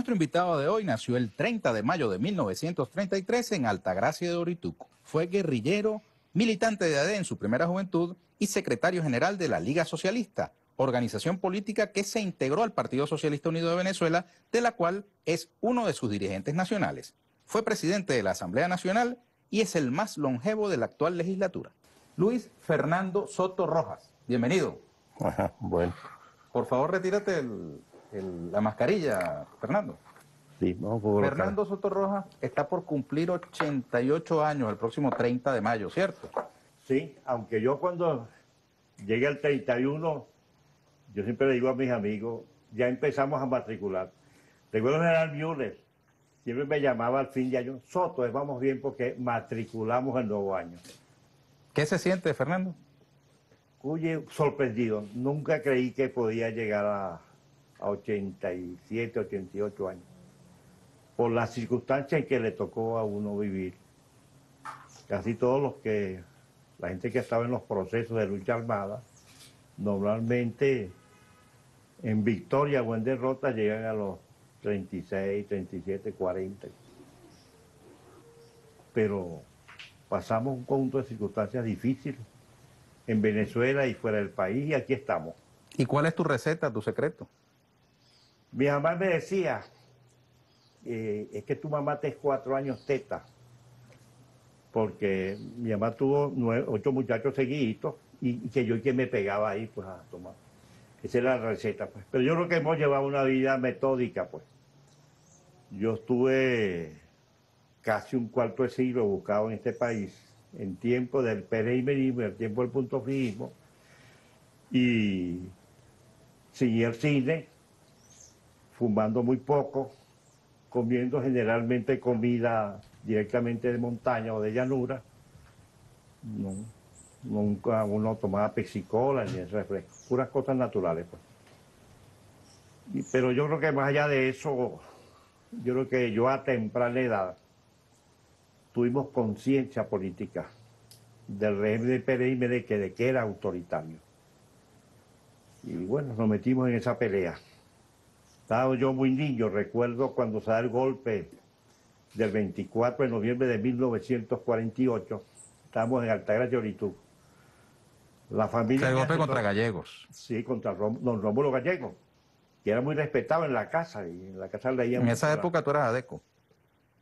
Nuestro invitado de hoy nació el 30 de mayo de 1933 en Altagracia de Orituco. Fue guerrillero, militante de AD en su primera juventud y secretario general de la Liga Socialista, organización política que se integró al Partido Socialista Unido de Venezuela, de la cual es uno de sus dirigentes nacionales. Fue presidente de la Asamblea Nacional y es el más longevo de la actual legislatura. Luis Fernando Soto Rojas, bienvenido. Ajá, bueno. Por favor, retírate la mascarilla, Fernando. Sí, vamos por Fernando Soto Rojas está por cumplir 88 años el próximo 30 de mayo, ¿cierto? Sí, aunque yo cuando llegué al 31, yo siempre le digo a mis amigos, ya empezamos a matricular. Recuerdo el general Müller, siempre me llamaba al fin de año, Soto, vamos bien porque matriculamos el nuevo año. ¿Qué se siente, Fernando? Cuye, sorprendido. Nunca creí que podía llegar a, 87, 88 años. Por las circunstancias en que le tocó a uno vivir. Casi todos los que, la gente que estaba en los procesos de lucha armada, normalmente en victoria o en derrota llegan a los 36, 37, 40. Pero pasamos un conjunto de circunstancias difíciles en Venezuela y fuera del país y aquí estamos. ¿Y cuál es tu receta, tu secreto? Mi mamá me decía, eh, es que tu mamá te es cuatro años teta, porque mi mamá tuvo ocho muchachos seguiditos y, que yo que me pegaba ahí pues a tomar. Esa era la receta, pues. Pero yo creo que hemos llevado una vida metódica, pues. Yo estuve casi un cuarto de siglo buscado en este país, en tiempo del pereimerismo, en tiempo del punto fijismo, y seguí el cine, fumando muy poco, comiendo generalmente comida directamente de montaña o de llanura. nunca uno tomaba pexicola ni refresco, puras cosas naturales. Pues. pero yo creo que más allá de eso, yo creo que yo a temprana edad tuvimos conciencia política del régimen de PRM de que, de que era autoritario. Y bueno, nos metimos en esa pelea. Estaba yo muy niño, recuerdo cuando se da el golpe del 24 de noviembre de 1948, estábamos en Altagracia, Orituco. La familia... El golpe contra Gallegos. Sí, contra don Rómulo Gallego, que era muy respetado en la casa, y en la casa En esa época tú eras adeco.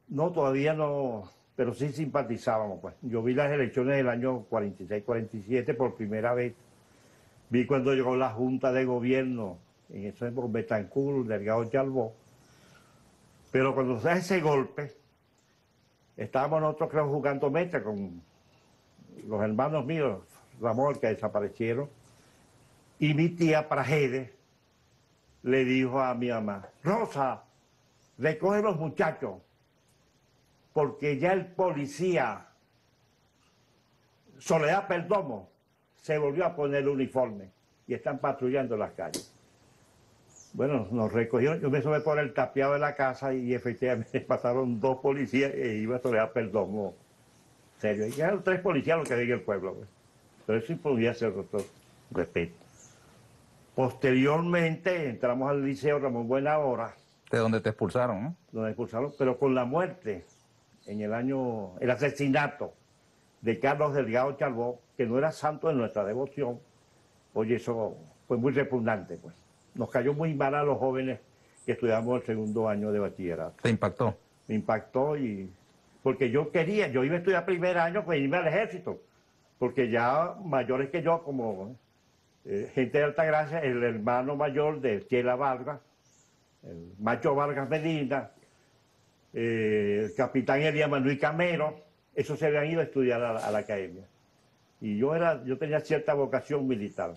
No, todavía no, pero sí simpatizábamos. Pues. Yo vi las elecciones del año 46-47 por primera vez. Vi cuando llegó la Junta de Gobierno, en ese época Betancourt, Delgado Chalbó. Pero cuando se da ese golpe, estábamos nosotros creo jugando meta con los hermanos míos, Ramón, que desaparecieron, y mi tía Prajedes le dijo a mi mamá, Rosa, recoge los muchachos, porque ya el policía Soledad Perdomo se volvió a poner el uniforme y están patrullando las calles. Bueno, nos recogieron, yo me subí por el tapiado de la casa y efectivamente pasaron dos policías e iba Soledad Perdomo. Serio, y eran tres policías los que había en el pueblo. Pues. Pero eso podía ser otro respeto. Posteriormente entramos al liceo Ramón Buena Hora. De donde te expulsaron, ¿no? Donde expulsaron, pero con la muerte en el año, el asesinato de Carlos Delgado Chalbó, que no era santo de nuestra devoción, oye, eso fue muy repugnante, pues. Nos cayó muy mal a los jóvenes que estudiamos el segundo año de bachillerato. ¿Te impactó? Me impactó y... Porque yo quería, yo iba a estudiar primer año, pues irme al ejército, porque ya mayores que yo, como eh, gente de Altagracia, el hermano mayor de Chela Vargas, el macho Vargas Medina, eh, el capitán Elías Manuel Camero, esos se habían ido a estudiar a la, academia. Y yo, era, yo tenía cierta vocación militar,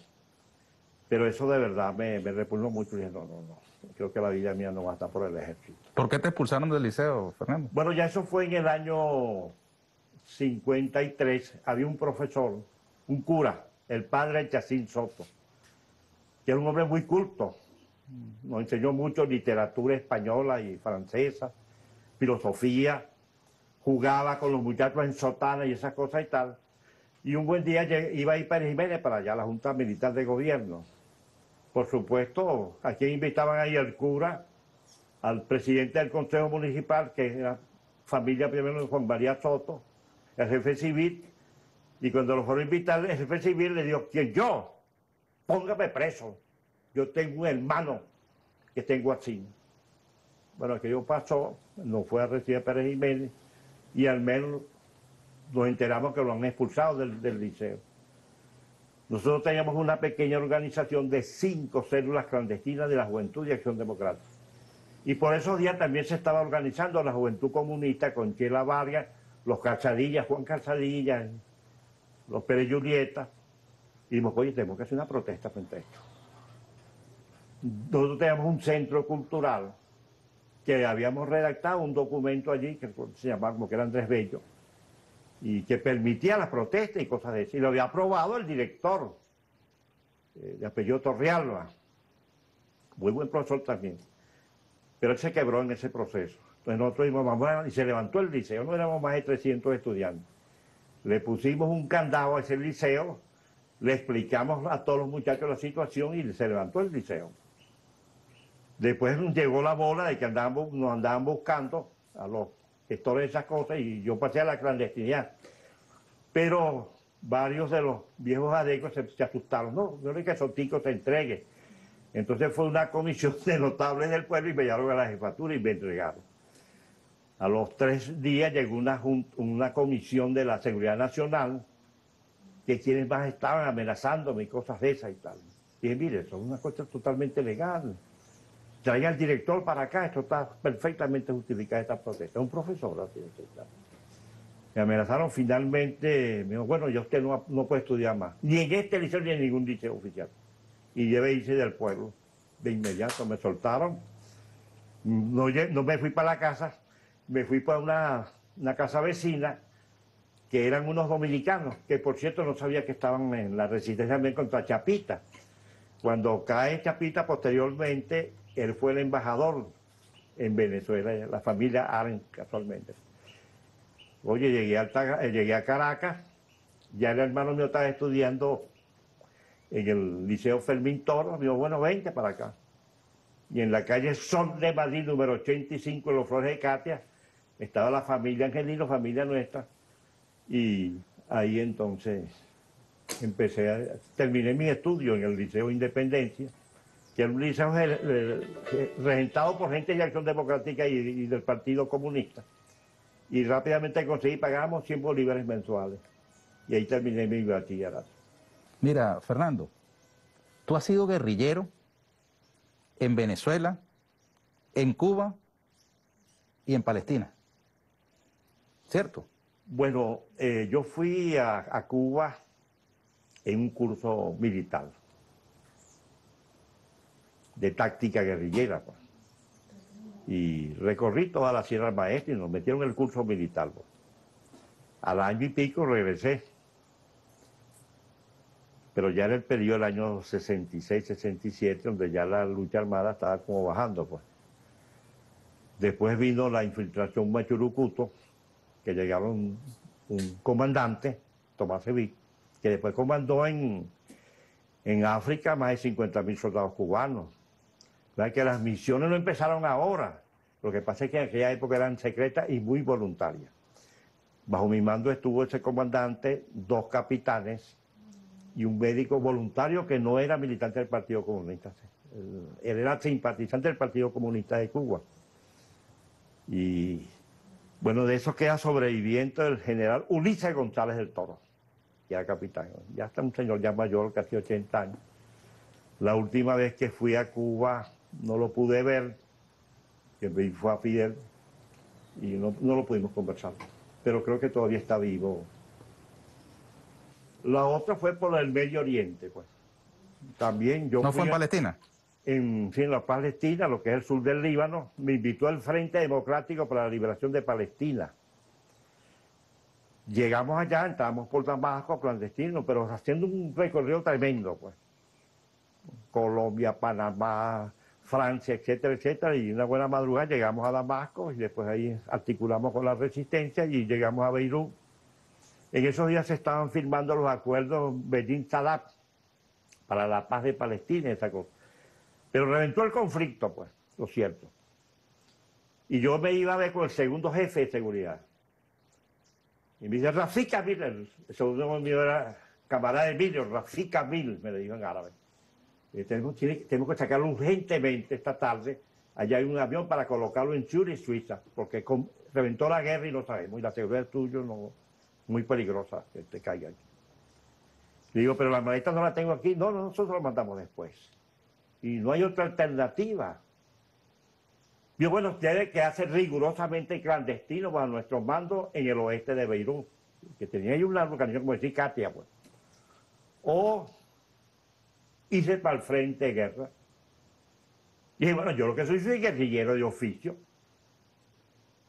pero eso de verdad me, me repugnó mucho. Y dije, no, no, no, creo que la vida mía no va a estar por el ejército. ¿Por qué te expulsaron del liceo, Fernando? Bueno, ya eso fue en el año 53. Había un profesor, un cura, el padre Chacín Soto, que era un hombre muy culto. Nos enseñó mucho literatura española y francesa filosofía, jugaba con los muchachos en sotana y esas cosas y tal. Y un buen día iba a ir Pérez Jiménez para allá, la Junta Militar de Gobierno. Por supuesto, a quien invitaban ahí el cura, al presidente del Consejo Municipal, que era familia primero de Juan María Soto, el jefe civil, y cuando lo fueron a invitar, el jefe civil le dijo, ¿quién yo? Póngame preso. Yo tengo un hermano que tengo así. Bueno, aquello pasó, no fue a recibir Pérez Jiménez, y al menos nos enteramos que lo han expulsado del, del liceo. Nosotros teníamos una pequeña organización de cinco células clandestinas de la Juventud y Acción Democrática. Y por esos días también se estaba organizando la Juventud Comunista con Chela Vargas, los Calzadillas, Juan Calzadilla, los Pérez Julieta. Y dijimos, oye, tenemos que hacer una protesta frente a esto. Nosotros teníamos un centro cultural que habíamos redactado un documento allí que se llamaba como que era Andrés Bello y que permitía las protestas y cosas de eso. Y lo había aprobado el director eh, de apellido Torrealba, muy buen profesor también. Pero él se quebró en ese proceso. Entonces nosotros vamos y se levantó el liceo, no éramos más de 300 estudiantes. Le pusimos un candado a ese liceo, le explicamos a todos los muchachos la situación y se levantó el liceo. Después llegó la bola de que andábamos, nos andaban buscando a los de esas cosas y yo pasé a la clandestinidad. Pero varios de los viejos adecos se, asustaron. No, yo no que Sotico se entregue. Entonces fue una comisión de notables del pueblo y me llevaron a la jefatura y me entregaron. A los tres días llegó una, una comisión de la Seguridad Nacional que quienes más estaban amenazándome y cosas de esas y tal. Y dije, mire, eso es una cosa totalmente legal. Traía al director para acá, esto está perfectamente justificada esta protesta. Es un profesor, así Me amenazaron finalmente, me dijo, bueno, ya usted no, no puede estudiar más, ni en este liceo ni en ningún liceo oficial. Y llevé irse del pueblo. De inmediato me soltaron. No, no me fui para la casa, me fui para una, una casa vecina, que eran unos dominicanos, que por cierto no sabía que estaban en la resistencia también contra Chapita. Cuando cae Chapita, posteriormente, él fue el embajador en Venezuela, la familia Aren, casualmente. Oye, llegué a, eh, llegué a Caracas, ya el hermano mío estaba estudiando en el Liceo Fermín Toro, me dijo, bueno, vente para acá. Y en la calle Sol de Madrid, número 85, en los Flores de Katia, estaba la familia Angelino, familia nuestra, y ahí entonces empecé a, terminé mi estudio en el Liceo Independencia, que es un liceo regentado por gente de Acción Democrática y, del Partido Comunista. Y rápidamente conseguí, pagamos 100 bolívares mensuales. Y ahí terminé mi bachillerato. Mira, Fernando, tú has sido guerrillero en Venezuela, en Cuba y en Palestina. ¿cierto? Bueno, eh, yo fui a, Cuba en un curso militar de táctica guerrillera. Pues. Y recorrí toda la Sierra Maestra y nos metieron en el curso militar. Pues. Al año y pico regresé. Pero ya era el periodo del año 66-67, donde ya la lucha armada estaba como bajando. Pues. Después vino la infiltración Machurucuto, que llegaron un comandante, Tomás Eví, que después comandó en, en África más de 50 mil soldados cubanos. ¿Verdad? Que las misiones no empezaron ahora. Lo que pasa es que en aquella época eran secretas y muy voluntarias. Bajo mi mando estuvo ese comandante, dos capitanes y un médico voluntario que no era militante del Partido Comunista. Él era simpatizante del Partido Comunista de Cuba. Y bueno, de eso queda sobreviviente el general Ulises González del Toro, era capitán. Ya está un señor ya mayor, casi 80 años. La última vez que fui a Cuba no lo pude ver, que fue a Fidel, y no, lo pudimos conversar. Pero creo que todavía está vivo. La otra fue por el Medio Oriente, pues. También yo. ¿No fue en Palestina? en, la Palestina, lo que es el sur del Líbano, me invitó al Frente Democrático para la Liberación de Palestina. Llegamos allá, entramos por Damasco, clandestino, pero haciendo un recorrido tremendo, pues. Colombia, Panamá, Francia, etcétera, etcétera, y una buena madrugada llegamos a Damasco y después ahí articulamos con la resistencia y llegamos a Beirut. En esos días se estaban firmando los acuerdos Berlín-Sadat para la paz de Palestina, esa cosa. Pero reventó el conflicto, pues, lo cierto. Y yo me iba a ver con el segundo jefe de seguridad. Y me dice, Rafika el segundo mío era camarada de Emilio, Rafika Mil, me lo dijo en árabe. Tenemos, tenemos que sacarlo urgentemente esta tarde. Allá hay un avión para colocarlo en Zurich, Suiza, porque reventó la guerra y no sabemos. Y la seguridad tuyo no, muy peligrosa que te caiga aquí. Le digo, pero la maleta no la tengo aquí. No, no, nosotros la mandamos después. Y no hay otra alternativa. Yo, bueno, tiene que hacer rigurosamente clandestino para nuestros mandos en el oeste de Beirut, que tenía ahí una organización como decir Katia, pues. O irse para el frente de guerra. Y bueno, yo lo que soy es guerrillero de oficio.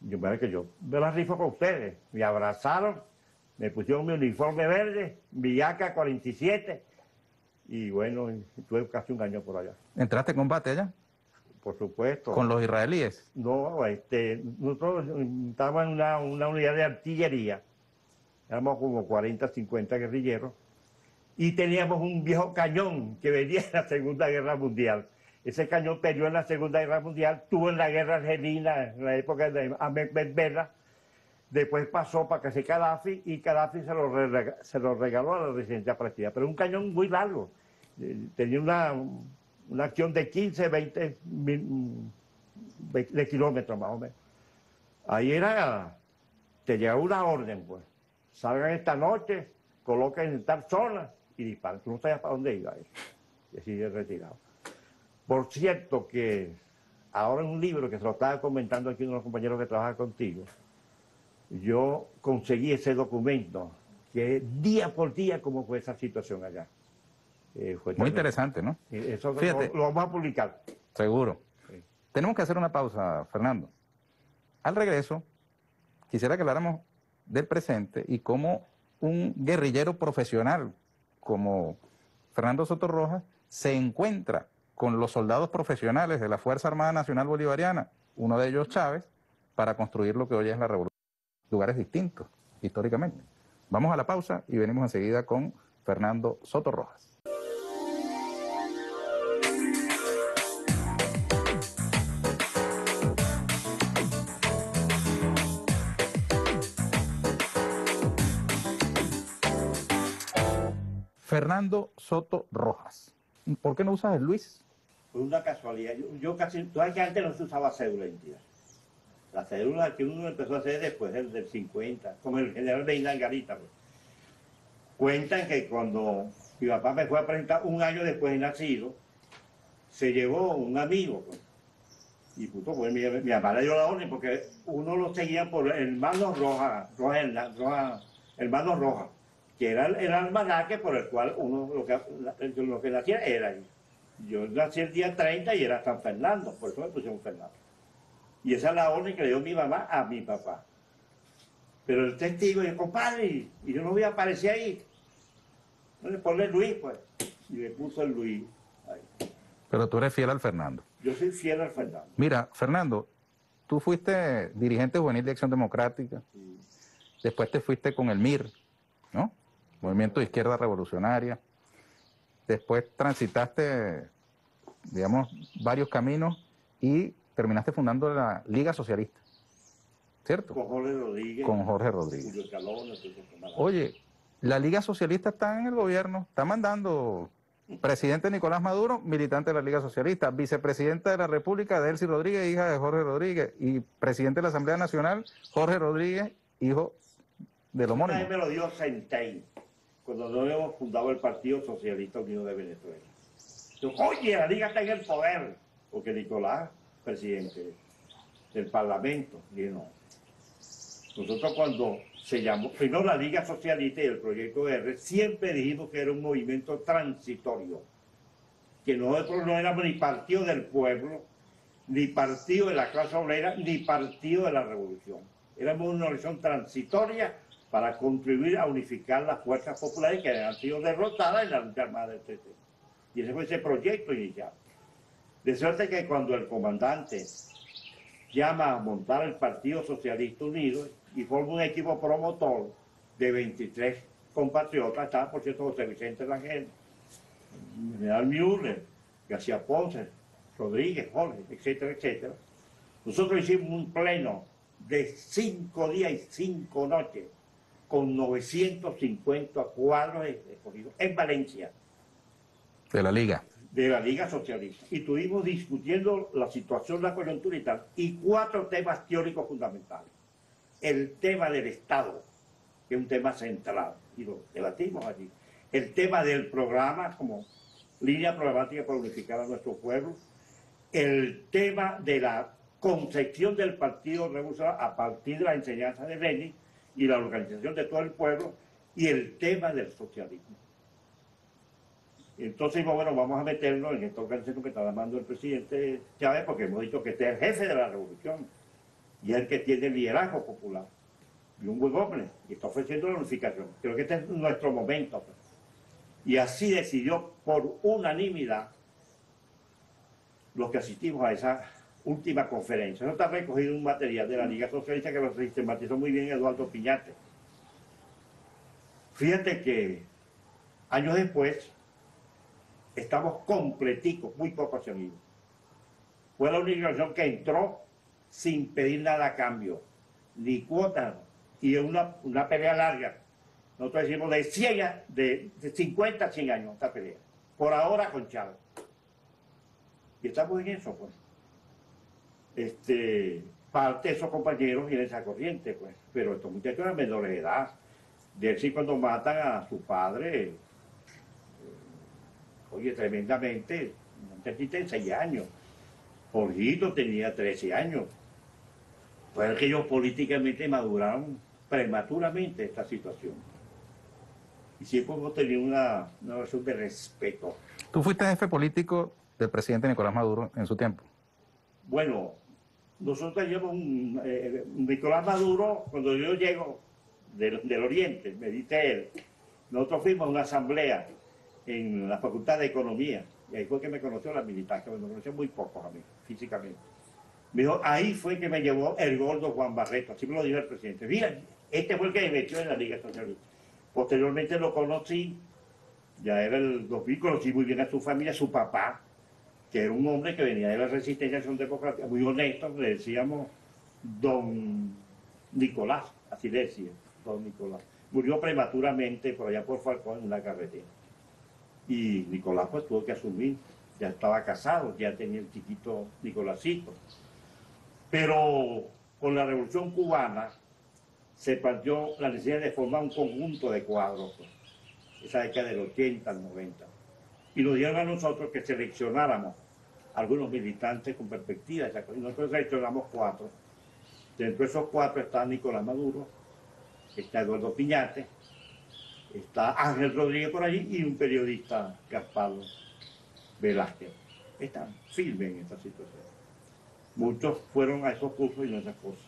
Yo me que yo me la rifo con ustedes. Me abrazaron me pusieron mi uniforme verde, mi AK 47 y bueno, estuve casi un año por allá. ¿Entraste en combate allá? Por supuesto. ¿Con los israelíes? No, este, nosotros estábamos en una, una unidad de artillería, éramos como 40, 50 guerrilleros, y teníamos un viejo cañón que venía de la Segunda Guerra Mundial. Ese cañón perdió en la Segunda Guerra Mundial, tuvo en la Guerra Argelina, en la época de Ahmed Ben Después pasó para que se Gaddafi y Gaddafi se lo, se lo regaló a la residencia palestina. Pero un cañón muy largo. Eh, tenía una, una acción de 15, 20 de kilómetros más o menos. Ahí era, te llega una orden, pues. Salgan esta noche, coloquen en tal zona Tú no sabías para dónde iba. Eh. Y así retirado. Por cierto que ahora en un libro que se lo estaba comentando aquí uno de los compañeros que trabaja contigo, yo conseguí ese documento, que día por día cómo fue esa situación allá. Eh, Muy interesante, ¿no? Eso lo, vamos a publicar. Seguro. Tenemos que hacer una pausa, Fernando. Al regreso, quisiera que habláramos del presente y cómo un guerrillero profesional como Fernando Soto Rojas se encuentra con los soldados profesionales de la Fuerza Armada Nacional Bolivariana, uno de ellos Chávez, para construir lo que hoy es la revolución lugares distintos históricamente. Vamos a la pausa y venimos enseguida con Fernando Soto Rojas. Fernando Soto Rojas. ¿Por qué no usas el Luis? Por una casualidad. Yo, casi, tú sabes que antes no se usaba cédula en la cédula que uno empezó a hacer después del, del 50, como el general de Garita. Pues. Cuentan que cuando mi papá me fue a presentar un año después de nacido, se llevó un amigo. Pues. Y puto, pues mi, mi papá le dio la orden porque uno lo seguía por el mano roja, roja, roja el mano roja, que era el, almanaque por el cual uno lo que, lo que nacía era. Yo nací el día 30 y era San Fernando, por eso me pusieron Fernando. Y esa es la orden que le dio mi mamá a mi papá. Pero el testigo dijo, compadre, y yo no voy a aparecer ahí. No le ponle Luis, pues. Y le puso el Luis ahí. Pero tú eres fiel al Fernando. Yo soy fiel al Fernando. Mira, Fernando, tú fuiste dirigente juvenil de Acción Democrática. Después te fuiste con el MIR, ¿no? Movimiento de Izquierda Revolucionaria. Después transitaste, digamos, varios caminos y terminaste fundando la Liga Socialista, ¿cierto? Con Jorge Rodríguez. Con Jorge Rodríguez. Oye, la Liga Socialista está en el gobierno, está mandando presidente Nicolás Maduro, militante de la Liga Socialista, vicepresidenta de la República, Delcy Rodríguez, hija de Jorge Rodríguez, y presidente de la Asamblea Nacional, Jorge Rodríguez, hijo del homónimo. me lo dio Centein, cuando habíamos fundado el Partido Socialista Unido de Venezuela. Oye, la Liga está en el poder, porque Nicolás presidente del Parlamento. Y no. Nosotros cuando se llamó, primero la Liga Socialista y el Proyecto R, siempre dijimos que era un movimiento transitorio, que nosotros no éramos ni partido del pueblo, ni partido de la clase obrera, ni partido de la revolución. Éramos una organización transitoria para contribuir a unificar las fuerzas populares que han sido derrotadas en la lucha armada del TT. Y ese fue ese proyecto inicial. De suerte que cuando el comandante llama a montar el Partido Socialista Unido y forma un equipo promotor de 23 compatriotas, está por cierto José Vicente Rangel, General Müller, García Ponce, Rodríguez, Jorge, etcétera, etcétera. Nosotros hicimos un pleno de cinco días y cinco noches con 950 cuadros escogidos en Valencia. De la Liga. De la Liga Socialista. Y estuvimos discutiendo la situación, la coyuntura y tal, y cuatro temas teóricos fundamentales. El tema del Estado, que es un tema central, y lo debatimos allí. El tema del programa como línea programática para unificar a nuestro pueblo. El tema de la concepción del Partido Revolucionario a partir de la enseñanza de Lenin y la organización de todo el pueblo y el tema del socialismo. Entonces, bueno, vamos a meterlo en esta organización que está llamando el presidente Chávez, porque hemos dicho que este es el jefe de la revolución y el que tiene el liderazgo popular. Y un buen hombre, y está ofreciendo la unificación. Creo que este es nuestro momento. Y así decidió por unanimidad los que asistimos a esa última conferencia. Eso está recogido un material de la Liga Socialista que lo sistematizó muy bien Eduardo Piñate. Fíjate que años después estamos completicos, muy pocos se Fue la organización que entró sin pedir nada a cambio, ni cuotas, y una, una pelea larga. Nosotros decimos de 100, de, de 50 a 100 años esta pelea. Por ahora con Chávez. Y estamos en eso, pues este, parte de esos compañeros en esa corriente, pues. Pero estos muchachos eran menores de edad. De decir, cuando matan a su padre, eh, oye, tremendamente, un tenía 6 años. Jorgito tenía 13 años. Pues que ellos políticamente maduraron prematuramente esta situación. Y siempre hemos tenido una, una relación de respeto. ¿Tú fuiste jefe político del presidente Nicolás Maduro en su tiempo? Bueno, nosotros llevamos un, eh, Nicolás Maduro, cuando yo llego del, Oriente, me dice él, nosotros fuimos a una asamblea en la Facultad de Economía, y ahí fue que me conoció la militar, que me conoció muy poco a mí, físicamente. Me dijo, ahí fue que me llevó el gordo Juan Barreto, así me lo dijo el presidente. Mira, este fue el que me metió en la Liga Socialista. Posteriormente lo conocí, ya era el 2000, conocí muy bien a su familia, su papá, que era un hombre que venía de la resistencia a democrática, muy honesto, le decíamos don Nicolás, así le decía, don Nicolás. Murió prematuramente por allá por Falcón en una carretera. Y Nicolás pues tuvo que asumir, ya estaba casado, ya tenía el chiquito Nicolásito. Pero con la revolución cubana se partió la necesidad de formar un conjunto de cuadros, pues, esa década del 80 al 90. Y nos dieron a nosotros que seleccionáramos algunos militantes con perspectiva. Y nosotros seleccionamos cuatro. Dentro de esos cuatro está Nicolás Maduro, está Eduardo Piñate, está Ángel Rodríguez por allí y un periodista, Gaspar Velázquez. Están firmes en esta situación. Muchos fueron a esos cursos y no esas cosas.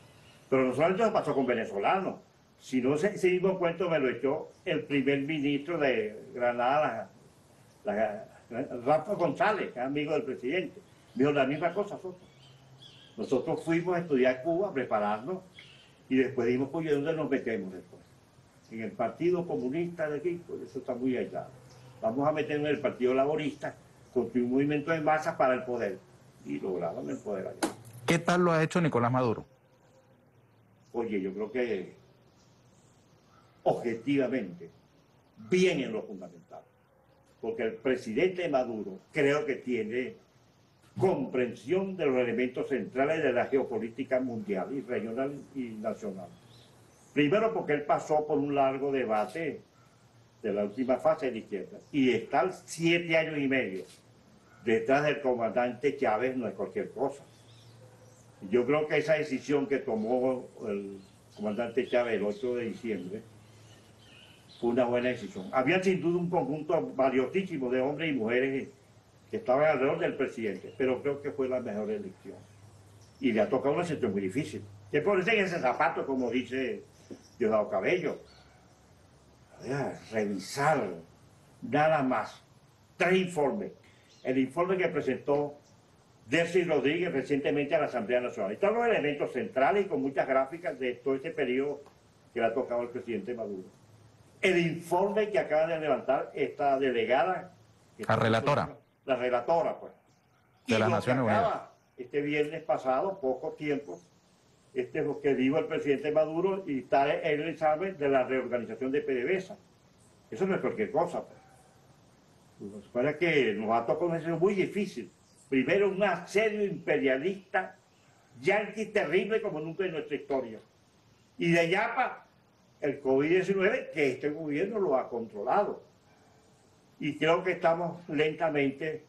Pero no solamente pasó con venezolanos, sino ese, ese mismo cuento me lo echó el primer ministro de Granada, la, Rafa González, amigo del presidente, dijo la misma cosa nosotros. Nosotros fuimos a estudiar Cuba, a prepararnos, y después dimos, pues, ¿dónde nos metemos después? En el Partido Comunista de aquí, pues eso está muy aislado. Vamos a meternos en el Partido Laborista, construir un movimiento de masa para el poder. Y lograron el poder allá. ¿Qué tal lo ha hecho Nicolás Maduro? Oye, yo creo que objetivamente, bien en lo fundamental porque el presidente Maduro creo que tiene comprensión de los elementos centrales de la geopolítica mundial y regional y nacional. Primero porque él pasó por un largo debate de la última fase de la izquierda y estar siete años y medio detrás del comandante Chávez no es cualquier cosa. Yo creo que esa decisión que tomó el comandante Chávez el 8 de diciembre una buena decisión. Había sin duda un conjunto valiosísimo de hombres y mujeres que estaban alrededor del presidente, pero creo que fue la mejor elección. Y le ha tocado una situación muy difícil. Que ponerse en ese zapato, como dice Diosdado Cabello. revisar nada más tres informes. El informe que presentó Delcy Rodríguez recientemente a la Asamblea Nacional. Están los elementos centrales y con muchas gráficas de todo este periodo que le ha tocado al presidente Maduro el informe que acaba de levantar esta delegada. La relatora. La relatora, pues. De las Naciones Unidas. este viernes pasado, poco tiempo, este es lo que dijo el presidente Maduro y está en el examen de la reorganización de PDVSA. Eso no es cualquier cosa. Pues. Para que nos ha tocado una decisión muy difícil. Primero, un asedio imperialista, yanqui terrible como nunca en nuestra historia. Y de allá para el COVID-19, que este gobierno lo ha controlado. Y creo que estamos lentamente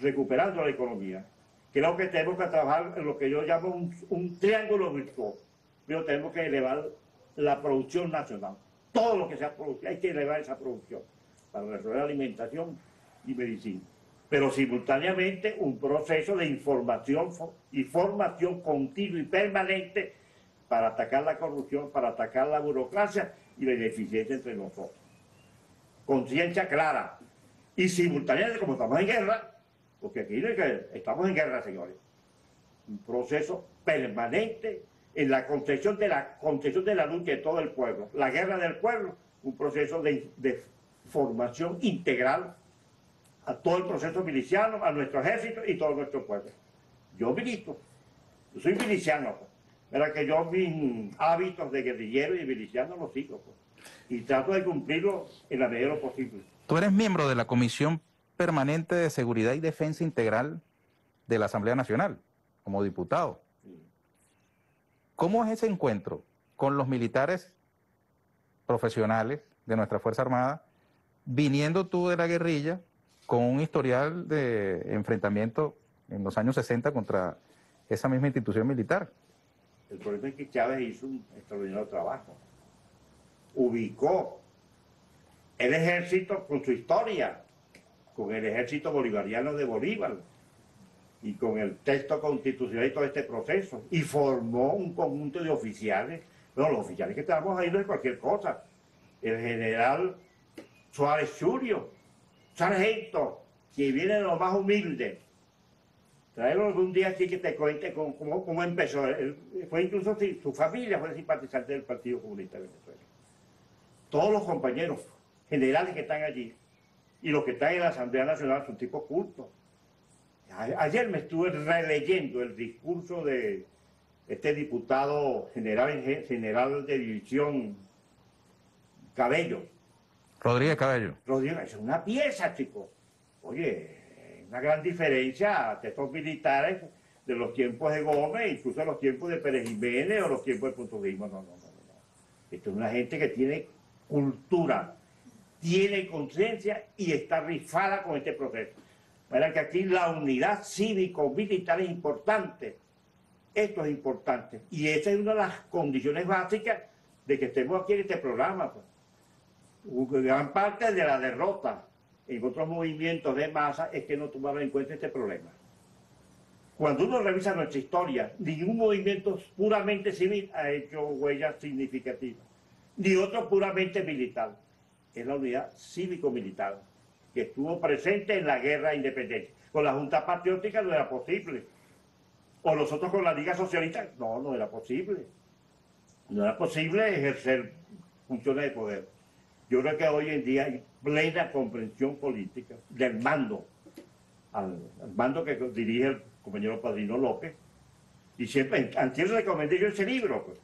recuperando la economía. Creo que tenemos que trabajar en lo que yo llamo un, triángulo virtuoso. Pero tenemos que elevar la producción nacional. Todo lo que sea producción, hay que elevar esa producción para resolver alimentación y medicina. Pero simultáneamente un proceso de información y formación continua y permanente para atacar la corrupción, para atacar la burocracia y la ineficiencia entre nosotros. Conciencia clara. Y simultáneamente, como estamos en guerra, porque aquí estamos en guerra, señores. Un proceso permanente en la concepción de la, concepción de la lucha de todo el pueblo. La guerra del pueblo, un proceso de, formación integral a todo el proceso miliciano, a nuestro ejército y todo nuestro pueblo. Yo milito, yo soy miliciano, pues. que yo mis hábitos de guerrillero y miliciano los sigo, pues. y trato de cumplirlos en la medida de lo posible. Tú eres miembro de la Comisión permanente de seguridad y defensa integral de la Asamblea Nacional, como diputado. ¿Cómo es ese encuentro con los militares profesionales de nuestra Fuerza Armada, viniendo tú de la guerrilla con un historial de enfrentamiento en los años 60 contra esa misma institución militar? El problema es que Chávez hizo un extraordinario trabajo. Ubicó el ejército con su historia, con el ejército bolivariano de Bolívar y con el texto constitucional y todo este proceso, y formó un conjunto de oficiales, no, los oficiales que estábamos ahí no es cualquier cosa, el general Suárez Churio, sargento, que viene de lo más humilde, Traerlo algún día aquí que te cuente cómo, cómo, empezó. fue incluso su familia fue simpatizante del Partido Comunista de Venezuela. Todos los compañeros generales que están allí y los que están en la Asamblea Nacional son tipos cultos. Ayer me estuve releyendo el discurso de este diputado general, general de división Cabello. Rodríguez Cabello. Rodríguez, es una pieza, chicos. Oye, una gran diferencia de estos militares de los tiempos de Gómez, incluso de los tiempos de Pérez Jiménez o los tiempos de Portuguismo. No, no, no, no. Esto es una gente que tiene cultura, tiene conciencia y está rifada con este proceso. Para que aquí la unidad cívico-militar es importante. Esto es importante. Y esa es una de las condiciones básicas de que estemos aquí en este programa. Pues. Gran parte de la derrota en otros movimientos de masa es que no tomaron en cuenta este problema. Cuando uno revisa nuestra historia, ningún movimiento puramente civil ha hecho huellas significativas, ni otro puramente militar es la unidad cívico-militar, que estuvo presente en la guerra de independencia. Con la Junta Patriótica no era posible. O nosotros con la Liga Socialista, no, no era posible. No era posible ejercer funciones de poder. Yo creo que hoy en día plena comprensión política del mando, al, mando que dirige el compañero Padrino López. Y siempre, antes recomendé yo ese libro, pues.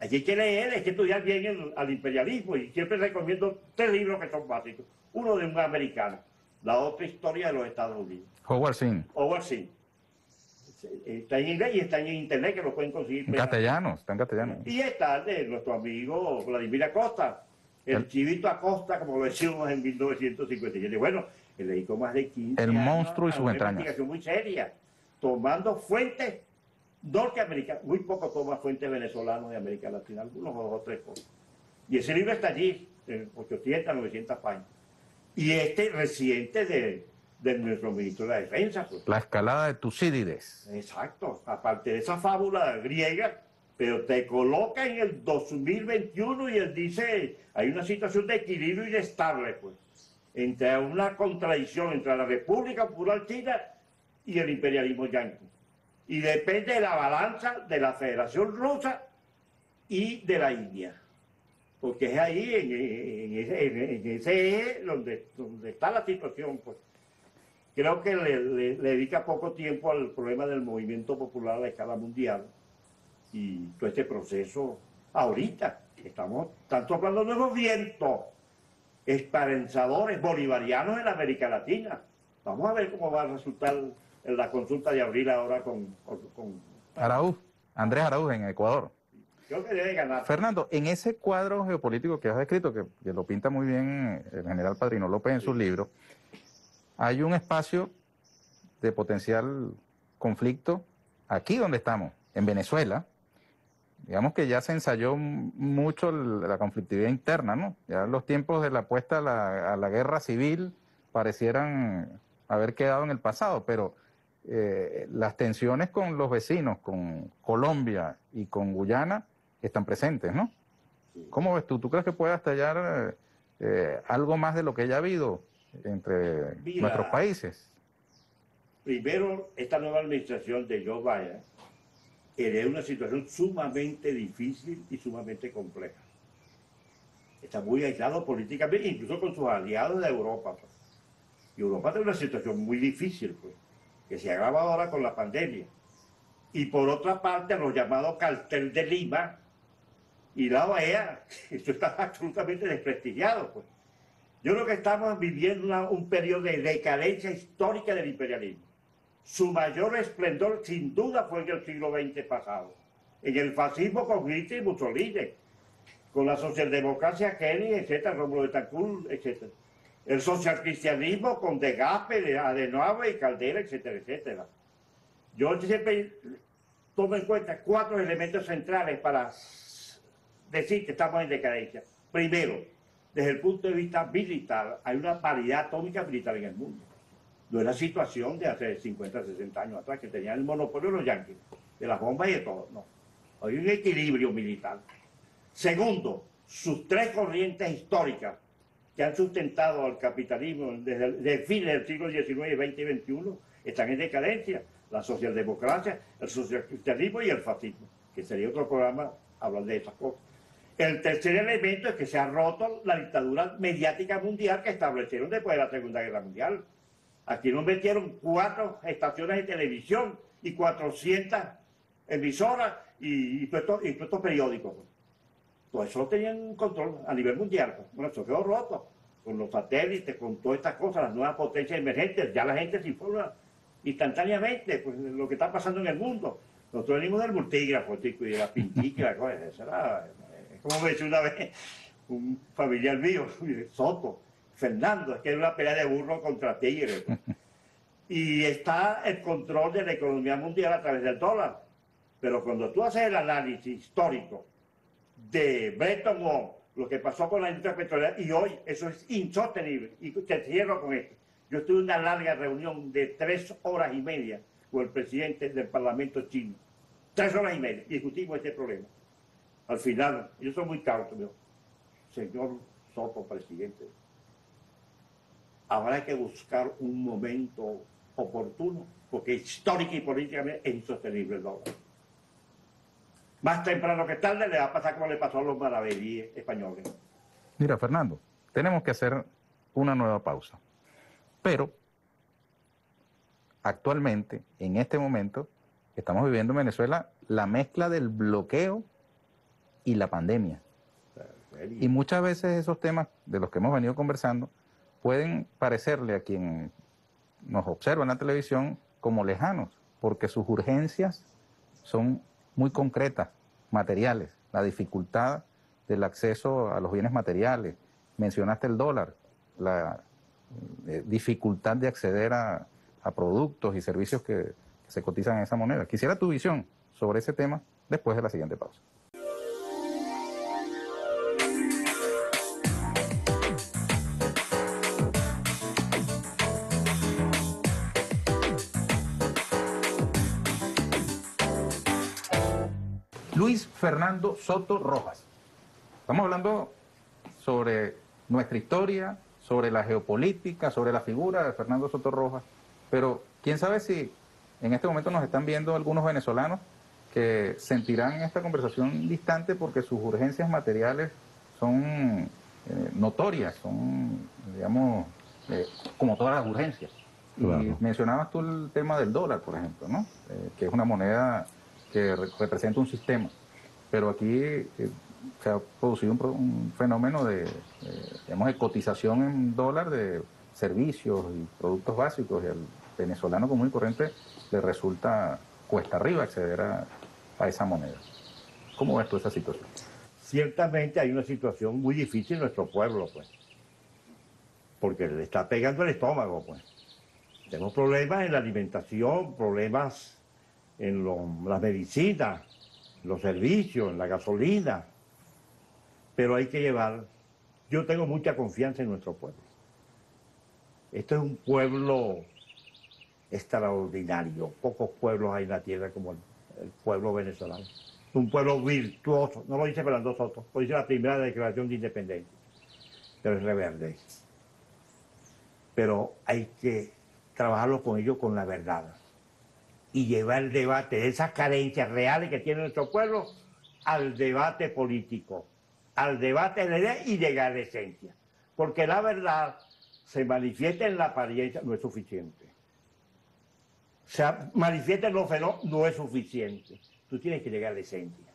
Aquí hay que leer, hay que estudiar bien al imperialismo y siempre recomiendo tres libros que son básicos. Uno de un americano, la otra historia de los Estados Unidos. Howard Zinn. Howard Zinn. Está en inglés y está en internet que lo pueden conseguir. En castellano, está en castellano. Y está de nuestro amigo Vladimir Acosta, el, chivito Acosta, como lo decimos en 1957. Bueno, le dedicó más de 15 El monstruo y su entrañas. Una investigación muy seria, tomando fuentes norteamericana, muy poco toma fuentes venezolanos de América Latina, algunos dos o tres cosas. Y ese libro está allí, en 800, 900 páginas. Y este reciente de, de nuestro ministro de la Defensa. Pues. La escalada de Tucídides. Exacto, aparte de esa fábula griega, pero te coloca en el 2021 y él dice, hay una situación de equilibrio inestable, pues, entre una contradicción entre la República Popular China y el imperialismo yanqui y depende de la balanza de la Federación Rusa y de la India. Porque es ahí, en, ese, eje, donde, está la situación. Pues. creo que le, dedica poco tiempo al problema del movimiento popular a la escala mundial y todo este proceso ahorita. Estamos tanto hablando de nuevos vientos esperanzadores bolivarianos en América Latina. Vamos a ver cómo va a resultar en la consulta de abril ahora con... con, Araúz, Andrés Araúz en Ecuador. Creo que debe ganar. Fernando, en ese cuadro geopolítico que has descrito, que, lo pinta muy bien el general Padrino López en sus libros, hay un espacio de potencial conflicto aquí donde estamos, en Venezuela. Digamos que ya se ensayó mucho la conflictividad interna, ¿no? Ya los tiempos de la apuesta a la, guerra civil parecieran haber quedado en el pasado, pero eh, las tensiones con los vecinos, con Colombia y con Guyana, están presentes, ¿no? ¿Cómo ves tú? ¿Tú crees que puede estallar eh, algo más de lo que ya ha habido entre nuestros países? Primero, esta nueva administración de Joe Biden es una situación sumamente difícil y sumamente compleja. Está muy aislado políticamente, incluso con sus aliados de Europa. Pues. Y Europa tiene una situación muy difícil, pues, que se agrava ahora con la pandemia. Y por otra parte, los llamados cartel de Lima y la OEA, esto está absolutamente desprestigiado. Pues. Yo creo que estamos viviendo un periodo de decadencia histórica del imperialismo. Su mayor esplendor, sin duda, fue en el siglo XX pasado. En el fascismo con Hitler y Mussolini, con la socialdemocracia Kenny, etcétera, Rómulo de Tancur, etcétera. El socialcristianismo con De Gasperi, Adenauer y Caldera, etcétera, etcétera. Yo siempre tomo en cuenta cuatro elementos centrales para decir que estamos en decadencia. Primero, desde el punto de vista militar, hay una paridad atómica militar en el mundo. No es la situación de hace 50, 60 años atrás, que tenían el monopolio de los yanquis, de las bombas y de todo. No. Hay un equilibrio militar. Segundo, sus tres corrientes históricas que han sustentado al capitalismo desde el, fines del siglo XIX, XX y XXI están en decadencia. La socialdemocracia, el socialcristianismo y el fascismo, que sería otro programa hablar de esas cosas. El tercer elemento es que se ha roto la dictadura mediática mundial que establecieron después de la Segunda Guerra Mundial. Aquí nos metieron cuatro estaciones de televisión y 400 emisoras y, todos estos, periódicos. Todo eso tenían control a nivel mundial. Bueno, eso quedó roto con los satélites, con todas estas cosas, las nuevas potencias emergentes. Ya la gente se informa instantáneamente pues, de lo que está pasando en el mundo. Nosotros venimos del multígrafo, y de la pintica, como me dice una vez un familiar mío, Soto, Fernando, es que es una pelea de burro contra tigre. Y está el control de la economía mundial a través del dólar. Pero cuando tú haces el análisis histórico de Bretton Woods, lo que pasó con la industria petrolera, y hoy eso es insostenible. Y te cierro con esto. Yo estuve en una larga reunión de tres horas y media con el presidente del Parlamento chino. Tres horas y media. Discutimos este problema. Al final, yo soy muy cauto, señor Soto, presidente, habrá que buscar un momento oportuno, porque histórica y políticamente es insostenible el dólar. Más temprano que tarde le va a pasar como le pasó a los maravedíes españoles. Mira, Fernando, tenemos que hacer una nueva pausa. Pero actualmente, en este momento, estamos viviendo en Venezuela la mezcla del bloqueo y la pandemia. Y muchas veces esos temas de los que hemos venido conversando pueden parecerle a quien nos observa en la televisión como lejanos, porque sus urgencias son muy concretas, materiales, la dificultad del acceso a los bienes materiales. Mencionaste el dólar, la eh, dificultad de acceder a, productos y servicios que se cotizan en esa moneda. Quisiera tu visión sobre ese tema después de la siguiente pausa. Fernando Soto Rojas. Estamos hablando sobre nuestra historia, sobre la geopolítica, sobre la figura de Fernando Soto Rojas, pero quién sabe si en este momento nos están viendo algunos venezolanos que sentirán esta conversación distante porque sus urgencias materiales son eh, notorias, son, digamos, eh, como todas las urgencias. Y mencionabas tú el tema del dólar, por ejemplo, ¿no? Eh, que es una moneda que representa un sistema. Pero aquí eh, se ha producido un, fenómeno de, digamos, de cotización en dólar de servicios y productos básicos y al venezolano común y corriente le resulta cuesta arriba acceder a, a esa moneda. ¿Cómo ves tú esa situación? Ciertamente hay una situación muy difícil en nuestro pueblo, pues, porque le está pegando el estómago, pues. Tenemos problemas en la alimentación, problemas en las medicinas, los servicios, la gasolina, pero hay que llevar, yo tengo mucha confianza en nuestro pueblo. Esto es un pueblo extraordinario, pocos pueblos hay en la tierra como el, pueblo venezolano. Un pueblo virtuoso, no lo dice Fernando Soto, lo dice la primera declaración de independencia, pero es reverde. Pero hay que trabajarlo con ellos con la verdad y llevar el debate de esas carencias reales que tiene nuestro pueblo al debate político al debate de idea y a la esencia. Porque la verdad se manifiesta en la apariencia, no es suficiente. Se manifiesta en los fenómenos, no es suficiente. Tú tienes que llegar a la esencia.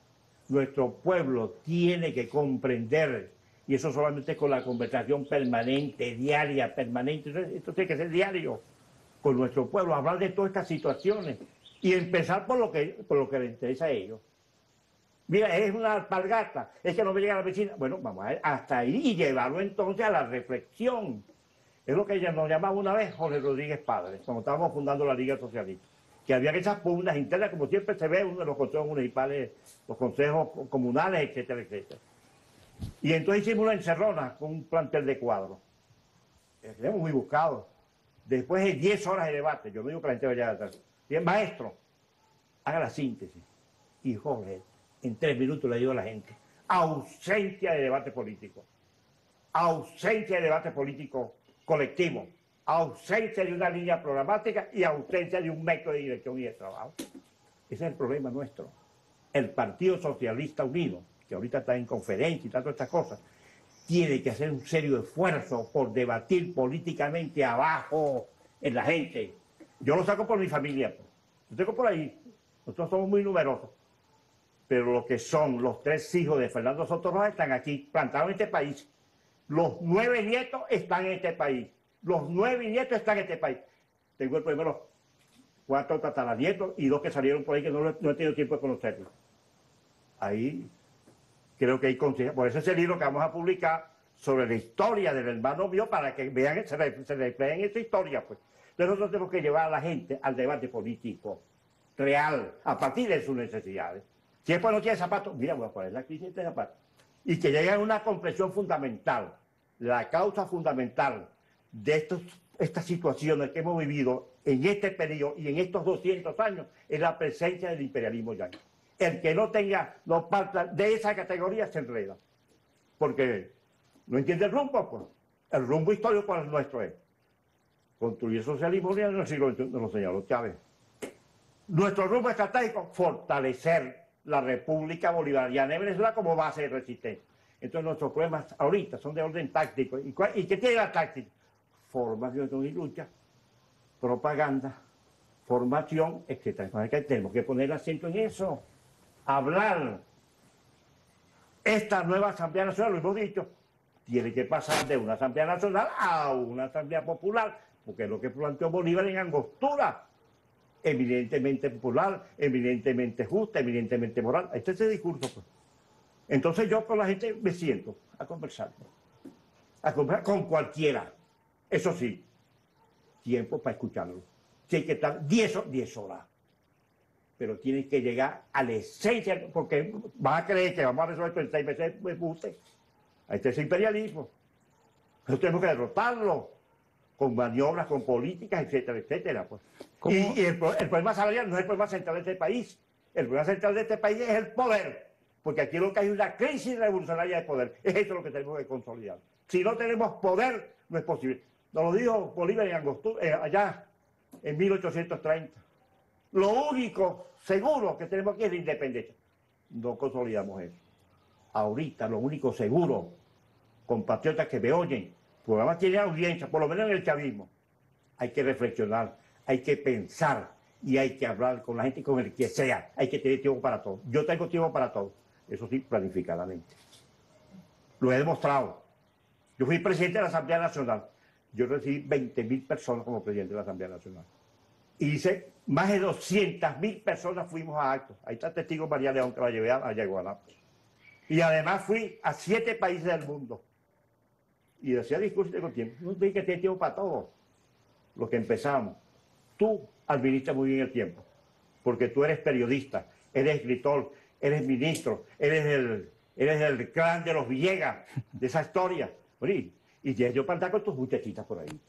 Nuestro pueblo tiene que comprender, y eso solamente con la conversación permanente, diaria, permanente, esto tiene que ser diario, con nuestro pueblo, hablar de todas estas situaciones y empezar por lo que, por lo que les interesa a ellos. Mira, es una alpargata, es que no me llega a la vecina. Bueno, vamos a ver, hasta ahí y llevarlo entonces a la reflexión. Es lo que ella nos llamaba una vez Jorge Rodríguez Padre, cuando estábamos fundando la Liga Socialista. Que había esas pugnas internas, como siempre se ve uno de los consejos municipales, los consejos comunales, etcétera, etcétera. Y entonces hicimos una encerrona con un plantel de cuadros. Tenemos muy buscado. Después de 10 horas de debate, yo no digo que la gente vaya a atrás. Bien, maestro, haga la síntesis. Y Jorge, en tres minutos le digo a la gente, ausencia de debate político, ausencia de debate político colectivo, ausencia de una línea programática y ausencia de un método de dirección y de trabajo. Ese es el problema nuestro. El Partido Socialista Unido, que ahorita está en conferencia y tantas estas cosas, tiene que hacer un serio esfuerzo por debatir políticamente abajo en la gente. Yo lo saco por mi familia, pues. lo tengo por ahí. Nosotros somos muy numerosos pero lo que son los tres hijos de Fernando Soto están aquí, plantados en este país. Los nueve nietos están en este país. Los nueve nietos están en este país. Tengo el primero cuatro tataranietos y dos que salieron por ahí que no, he tenido tiempo de conocerlos. Ahí creo que hay consejos. Por eso es el libro que vamos a publicar sobre la historia del hermano mío para que vean, se, se reflejen esa historia. Pues. Nosotros tenemos que llevar a la gente al debate político real, a partir de sus necesidades. Si después no tiene zapatos, mira, voy a poner la crisis de zapatos. Y que llegue a una comprensión fundamental, la causa fundamental de estos, estas situaciones que hemos vivido en este periodo y en estos 200 años es la presencia del imperialismo yanqui. El que no tenga, no parta de esa categoría se enreda. Porque no entiende el rumbo, pues. El rumbo histórico para nuestro es construir socialismo en el siglo XXI, lo señaló Chávez. Nuestro rumbo estratégico, fortalecer la República Bolivariana de Venezuela como base de resistencia. Entonces nuestros problemas ahorita son de orden táctico. ¿Y, qué tiene la táctica? Formación y lucha, propaganda, formación, etc. Entonces tenemos que poner acento en eso, hablar. Esta nueva Asamblea Nacional, lo hemos dicho, tiene que pasar de una Asamblea Nacional a una Asamblea Popular, porque es lo que planteó Bolívar en Angostura eminentemente popular, eminentemente justa, eminentemente moral. Este es el discurso. Pues. Entonces yo con la gente me siento a conversar. A conversar con cualquiera. Eso sí, tiempo para escucharlo. Tiene que estar 10 horas. Pero tiene que llegar a la esencia, porque van a creer que vamos a resolver esto en seis meses. Ahí está ese imperialismo. Pero tenemos que derrotarlo con maniobras, con políticas, etcétera, etcétera. Pues. Y, el, problema salarial no es el problema central de este país. El problema central de este país es el poder. Porque aquí lo que hay es una crisis revolucionaria de poder. Es eso lo que tenemos que consolidar. Si no tenemos poder, no es posible. Nos lo dijo Bolívar en eh, allá en 1830. Lo único seguro que tenemos aquí es la independencia. No consolidamos eso. Ahorita lo único seguro, compatriotas que me oyen, programa tiene audiencia, por lo menos en el chavismo. hay que reflexionar, hay que pensar y hay que hablar con la gente, con el que sea. Hay que tener tiempo para todo. Yo tengo tiempo para todo. Eso sí, planificadamente. Lo he demostrado. Yo fui presidente de la Asamblea Nacional. Yo recibí 20 mil personas como presidente de la Asamblea Nacional. Y hice más de 200 mil personas fuimos a actos. Ahí está testigo María León que la llevé a Yaguaná. Y además fui a siete países del mundo. Y decía discurso tengo tiempo. No dije que tiene tiempo para todo. Lo que empezamos. Tú administras muy bien el tiempo. Porque tú eres periodista, eres escritor, eres ministro, eres el, eres el clan de los Villegas, de esa historia. Y, y yo para andar con tus muchachitas por ahí.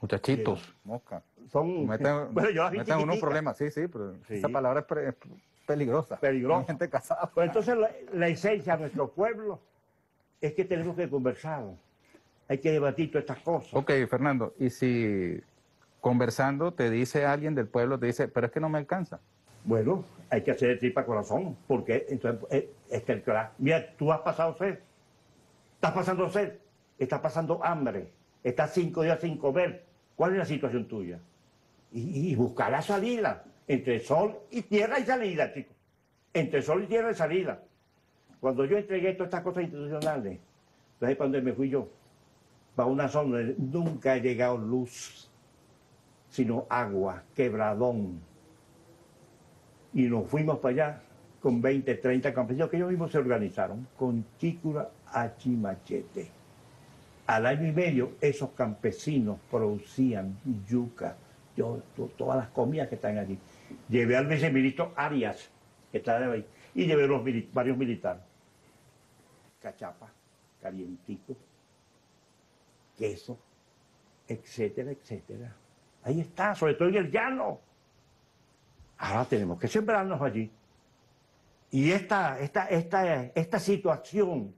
Muchachitos, mosca. Son, meten, bueno, yo meten unos problemas, sí, sí, pero esa palabra es, peligrosa. Peligrosa. gente casada. Pues entonces la, esencia de nuestro pueblo es que tenemos que conversar. Hay que debatir todas estas cosas. Ok, Fernando, y si conversando te dice alguien del pueblo, te dice, pero es que no me alcanza. Bueno, hay que hacer el tripa corazón, porque entonces eh, es que mira, tú has pasado sed, estás pasando sed, estás pasando hambre, estás cinco días sin comer. ¿Cuál es la situación tuya? Y, buscar la salida, entre sol y tierra y salida, chicos. Entre sol y tierra y salida. Cuando yo entregué todas estas cosas institucionales, entonces cuando me fui yo, para una zona nunca ha llegado luz, sino agua, quebradón, y nos fuimos para allá con 20, 30 campesinos que ellos mismos se organizaron con chícura a chimachete. Al año y medio esos campesinos producían yuca, yo, todas las comidas que están allí. Llevé al viceministro Arias, que está ahí, y llevé los varios militares. Cachapa, calientito, queso, etcétera, etcétera. Ahí está, sobre todo en el llano. Ahora tenemos que sembrarnos allí. Y esta, esta, esta, esta situación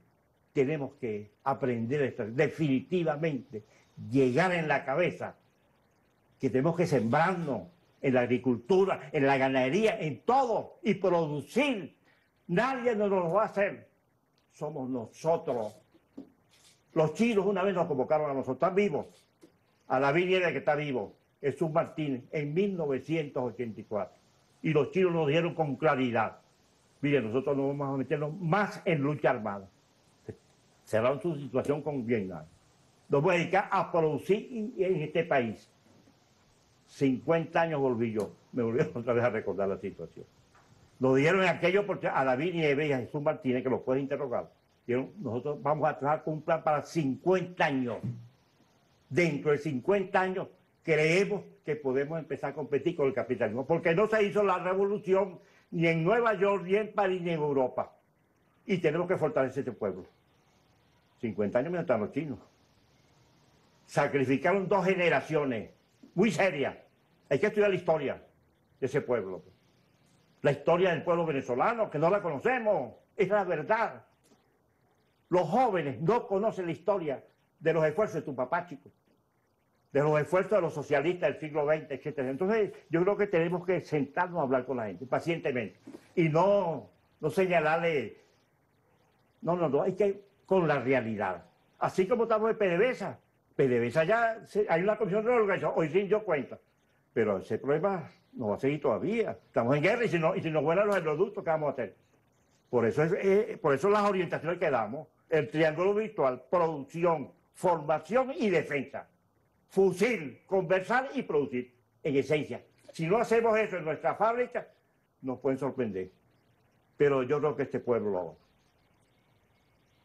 tenemos que aprender definitivamente, llegar en la cabeza que tenemos que sembrarnos en la agricultura, en la ganadería, en todo y producir. Nadie nos lo va a hacer. Somos nosotros. Los chinos una vez nos convocaron a nosotros, están vivos. A la viñera que está vivo, Jesús Martínez, en 1984 y los chinos nos dijeron con claridad, mire, nosotros no vamos a meternos más en lucha armada. Cerraron su situación con Vietnam. Nos vamos a dedicar a producir en este país. 50 años volví yo, me volvieron otra vez a recordar la situación. Nos dijeron aquello porque a David Nieves y a Jesús Martínez, que los puede interrogar, dijeron, nosotros vamos a trabajar con un plan para 50 años. Dentro de 50 años creemos que podemos empezar a competir con el capitalismo, porque no se hizo la revolución ni en Nueva York, ni en París, ni en Europa. Y tenemos que fortalecer este pueblo. 50 años mientras los chinos. Sacrificaron dos generaciones muy serias. Hay que estudiar la historia de ese pueblo. La historia del pueblo venezolano, que no la conocemos, es la verdad. Los jóvenes no conocen la historia de los esfuerzos de tu papá, chicos de los esfuerzos de los socialistas del siglo XX, etc. Entonces, yo creo que tenemos que sentarnos a hablar con la gente, pacientemente, y no, no señalarle, no, no, no, hay que con la realidad. Así como estamos en PDVSA, PDVSA ya hay una comisión de organización, hoy sí yo cuenta, pero ese problema no va a seguir todavía. Estamos en guerra y si no, y si nos vuelan los productos, ¿qué vamos a hacer? Por eso, es, eh, por eso las orientaciones que damos, el triángulo virtual, producción, formación y defensa fusil, conversar y producir, en esencia. Si no hacemos eso en nuestra fábrica, nos pueden sorprender. Pero yo creo que este pueblo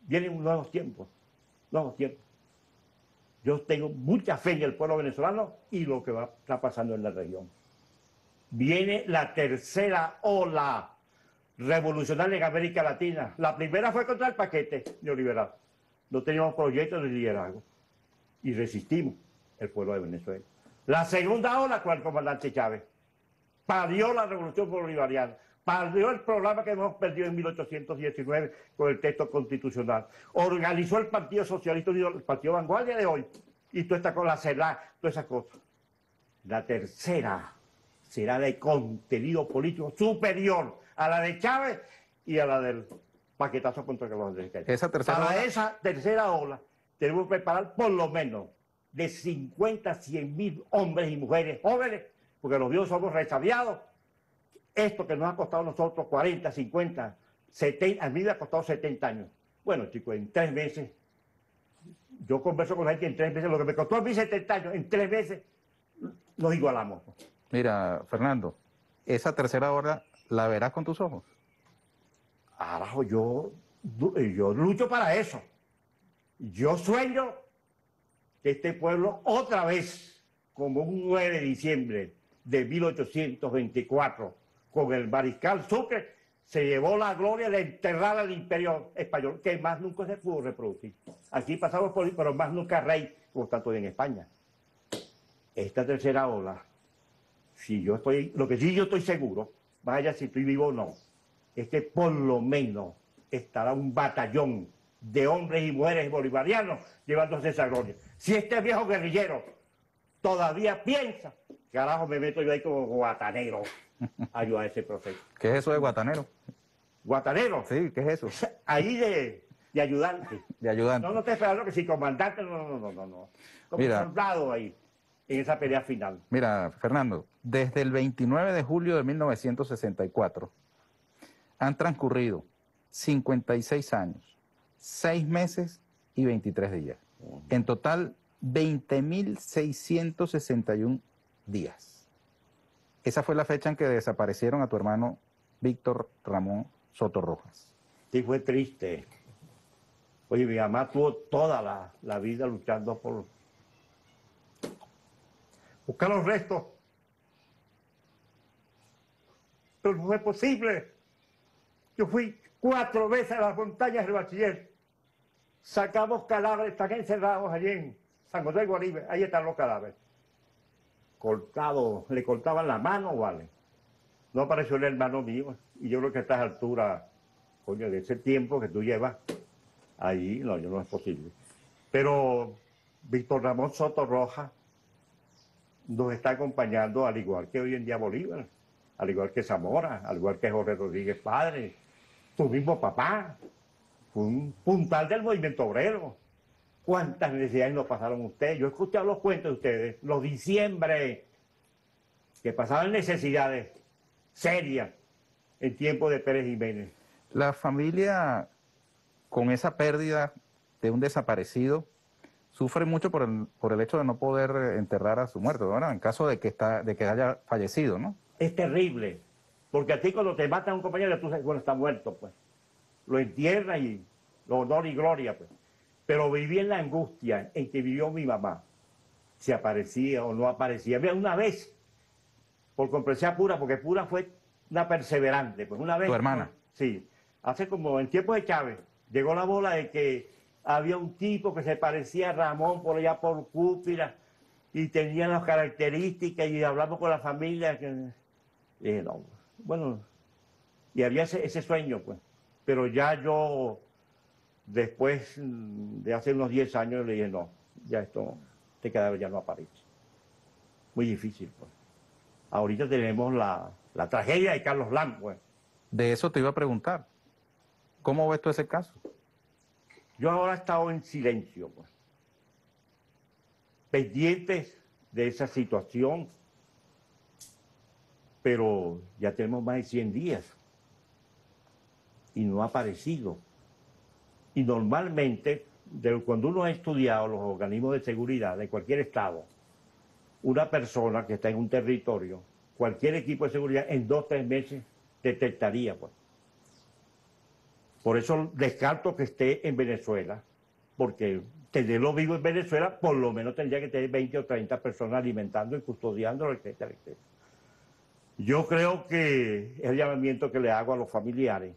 vienen nuevos tiempos, nuevos tiempos. Yo tengo mucha fe en el pueblo venezolano y lo que va a estar pasando en la región. Viene la tercera ola revolucionaria en América Latina. La primera fue contra el paquete neoliberal. No teníamos proyectos de liderazgo y resistimos el pueblo de Venezuela. La segunda ola con el comandante Chávez. Parió la revolución bolivariana. Parió el programa que hemos perdido en 1819 con el texto constitucional. Organizó el Partido Socialista Unido, el Partido Vanguardia de hoy. Y toda esta cosa, la CELA, todas esas cosas. La tercera será de contenido político superior a la de Chávez y a la del paquetazo contra los Esa tercera Para esa tercera ola tenemos que preparar por lo menos de 50 a 100 mil hombres y mujeres jóvenes, porque los viejos somos resabiados. Esto que nos ha costado a nosotros 40, 50, 70, a mí me ha costado 70 años. Bueno, chicos, en tres meses, yo converso con la gente en tres meses, lo que me costó a mí 70 años, en tres meses nos igualamos. Mira, Fernando, esa tercera hora la verás con tus ojos. Arajo, yo, yo lucho para eso. Yo sueño que este pueblo otra vez, como un 9 de diciembre de 1824, con el mariscal Sucre, se llevó la gloria de enterrar al imperio español, que más nunca se pudo reproducir. Aquí pasamos por pero más nunca rey, por tanto en España. Esta tercera ola, si yo estoy, lo que sí yo estoy seguro, vaya si estoy vivo o no, es que por lo menos estará un batallón de hombres y mujeres bolivarianos llevándose esa gloria. Si este viejo guerrillero todavía piensa, carajo, me meto yo ahí como guatanero ayudar a ese proceso. ¿Qué es eso de guatanero? ¿Guatanero? Sí, ¿qué es eso? Ahí de, de ayudante. De ayudante. No, no te esperando que si comandante, no, no, no, no, no. Como soldado ahí, en esa pelea final. Mira, Fernando, desde el 29 de julio de 1964 han transcurrido 56 años, 6 meses y 23 días. En total, 20.661 días. Esa fue la fecha en que desaparecieron a tu hermano Víctor Ramón Soto Rojas. Sí, fue triste. Oye, mi mamá tuvo toda la, la vida luchando por buscar los restos. Pero no fue posible. Yo fui cuatro veces a las montañas del bachiller. Sacamos cadáveres, están encerrados allí en San José de Guaribe. Ahí están los cadáveres. Cortados, le cortaban la mano, vale. No apareció el hermano mío. Y yo creo que a estas alturas, coño, de ese tiempo que tú llevas, ahí no, yo no es posible. Pero Víctor Ramón Soto Roja nos está acompañando, al igual que hoy en día Bolívar, al igual que Zamora, al igual que Jorge Rodríguez Padre, tu mismo papá, fue un puntal del movimiento obrero. ¿Cuántas necesidades nos pasaron ustedes? Yo he escuchado los cuentos de ustedes, los diciembre, que pasaban necesidades serias en tiempo de Pérez Jiménez. La familia, con esa pérdida de un desaparecido, sufre mucho por el, por el hecho de no poder enterrar a su muerto, ¿verdad? En caso de que, está, de que haya fallecido, ¿no? Es terrible. Porque a ti cuando te matan a un compañero, tú sabes, bueno, está muerto, pues. Lo entierra y lo honor y gloria, pues. Pero viví en la angustia en que vivió mi mamá. Si aparecía o no aparecía. Mira, una vez, por comprensión pura, porque pura fue una perseverante, pues una vez. ¿Tu hermana? Sí. Hace como en tiempo de Chávez, llegó la bola de que había un tipo que se parecía a Ramón por allá por Cúpira y tenía las características y hablamos con la familia. Que... dije, no, bueno, y había ese, sueño, pues. Pero ya yo, después de hace unos 10 años, le dije, no, ya esto, este cadáver ya no aparece. Muy difícil, pues. Ahorita tenemos la, la tragedia de Carlos Lam, pues. De eso te iba a preguntar. ¿Cómo ves tú ese caso? Yo ahora he estado en silencio, pues. Pendientes de esa situación, pero ya tenemos más de 100 días y no ha aparecido. Y normalmente, cuando uno ha estudiado los organismos de seguridad de cualquier estado, una persona que está en un territorio, cualquier equipo de seguridad, en dos o tres meses detectaría. Pues. Por eso descarto que esté en Venezuela, porque tenerlo vivo en Venezuela, por lo menos tendría que tener 20 o 30 personas alimentando y custodiándolo, etcétera, etcétera. Yo creo que es el llamamiento que le hago a los familiares,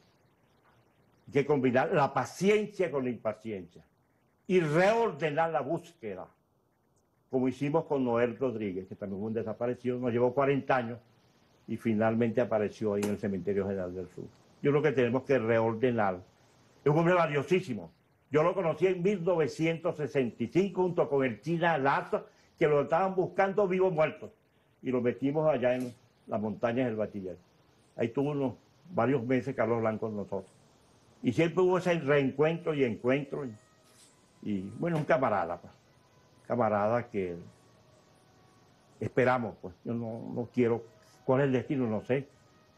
que combinar la paciencia con la impaciencia y reordenar la búsqueda, como hicimos con Noel Rodríguez, que también fue un desaparecido, nos llevó 40 años y finalmente apareció ahí en el Cementerio General del Sur. Yo creo que tenemos que reordenar. Es un hombre valiosísimo. Yo lo conocí en 1965 junto con el China Lazo, que lo estaban buscando vivo o muerto. Y lo metimos allá en las montañas del Bachiller. Ahí tuvo unos, varios meses Carlos Blanco con nosotros. Y siempre hubo ese reencuentro y encuentro. Y, bueno, un camarada. Pues. camarada que esperamos, pues yo no, no quiero, cuál es el destino, no sé,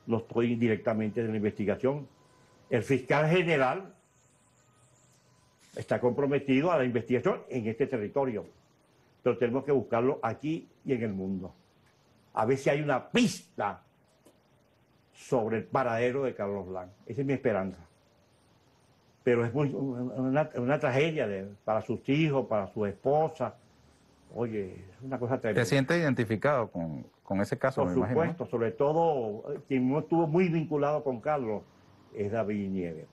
no estoy directamente en la investigación. El fiscal general está comprometido a la investigación en este territorio, pero tenemos que buscarlo aquí y en el mundo. A ver si hay una pista sobre el paradero de Carlos Blanc. Esa es mi esperanza. Pero es una, tragedia para sus hijos, para su esposa. Oye, es una cosa tremenda. ¿Te sientes identificado con, ese caso? Por supuesto, sobre todo quien estuvo muy vinculado con Carlos es David Nieves.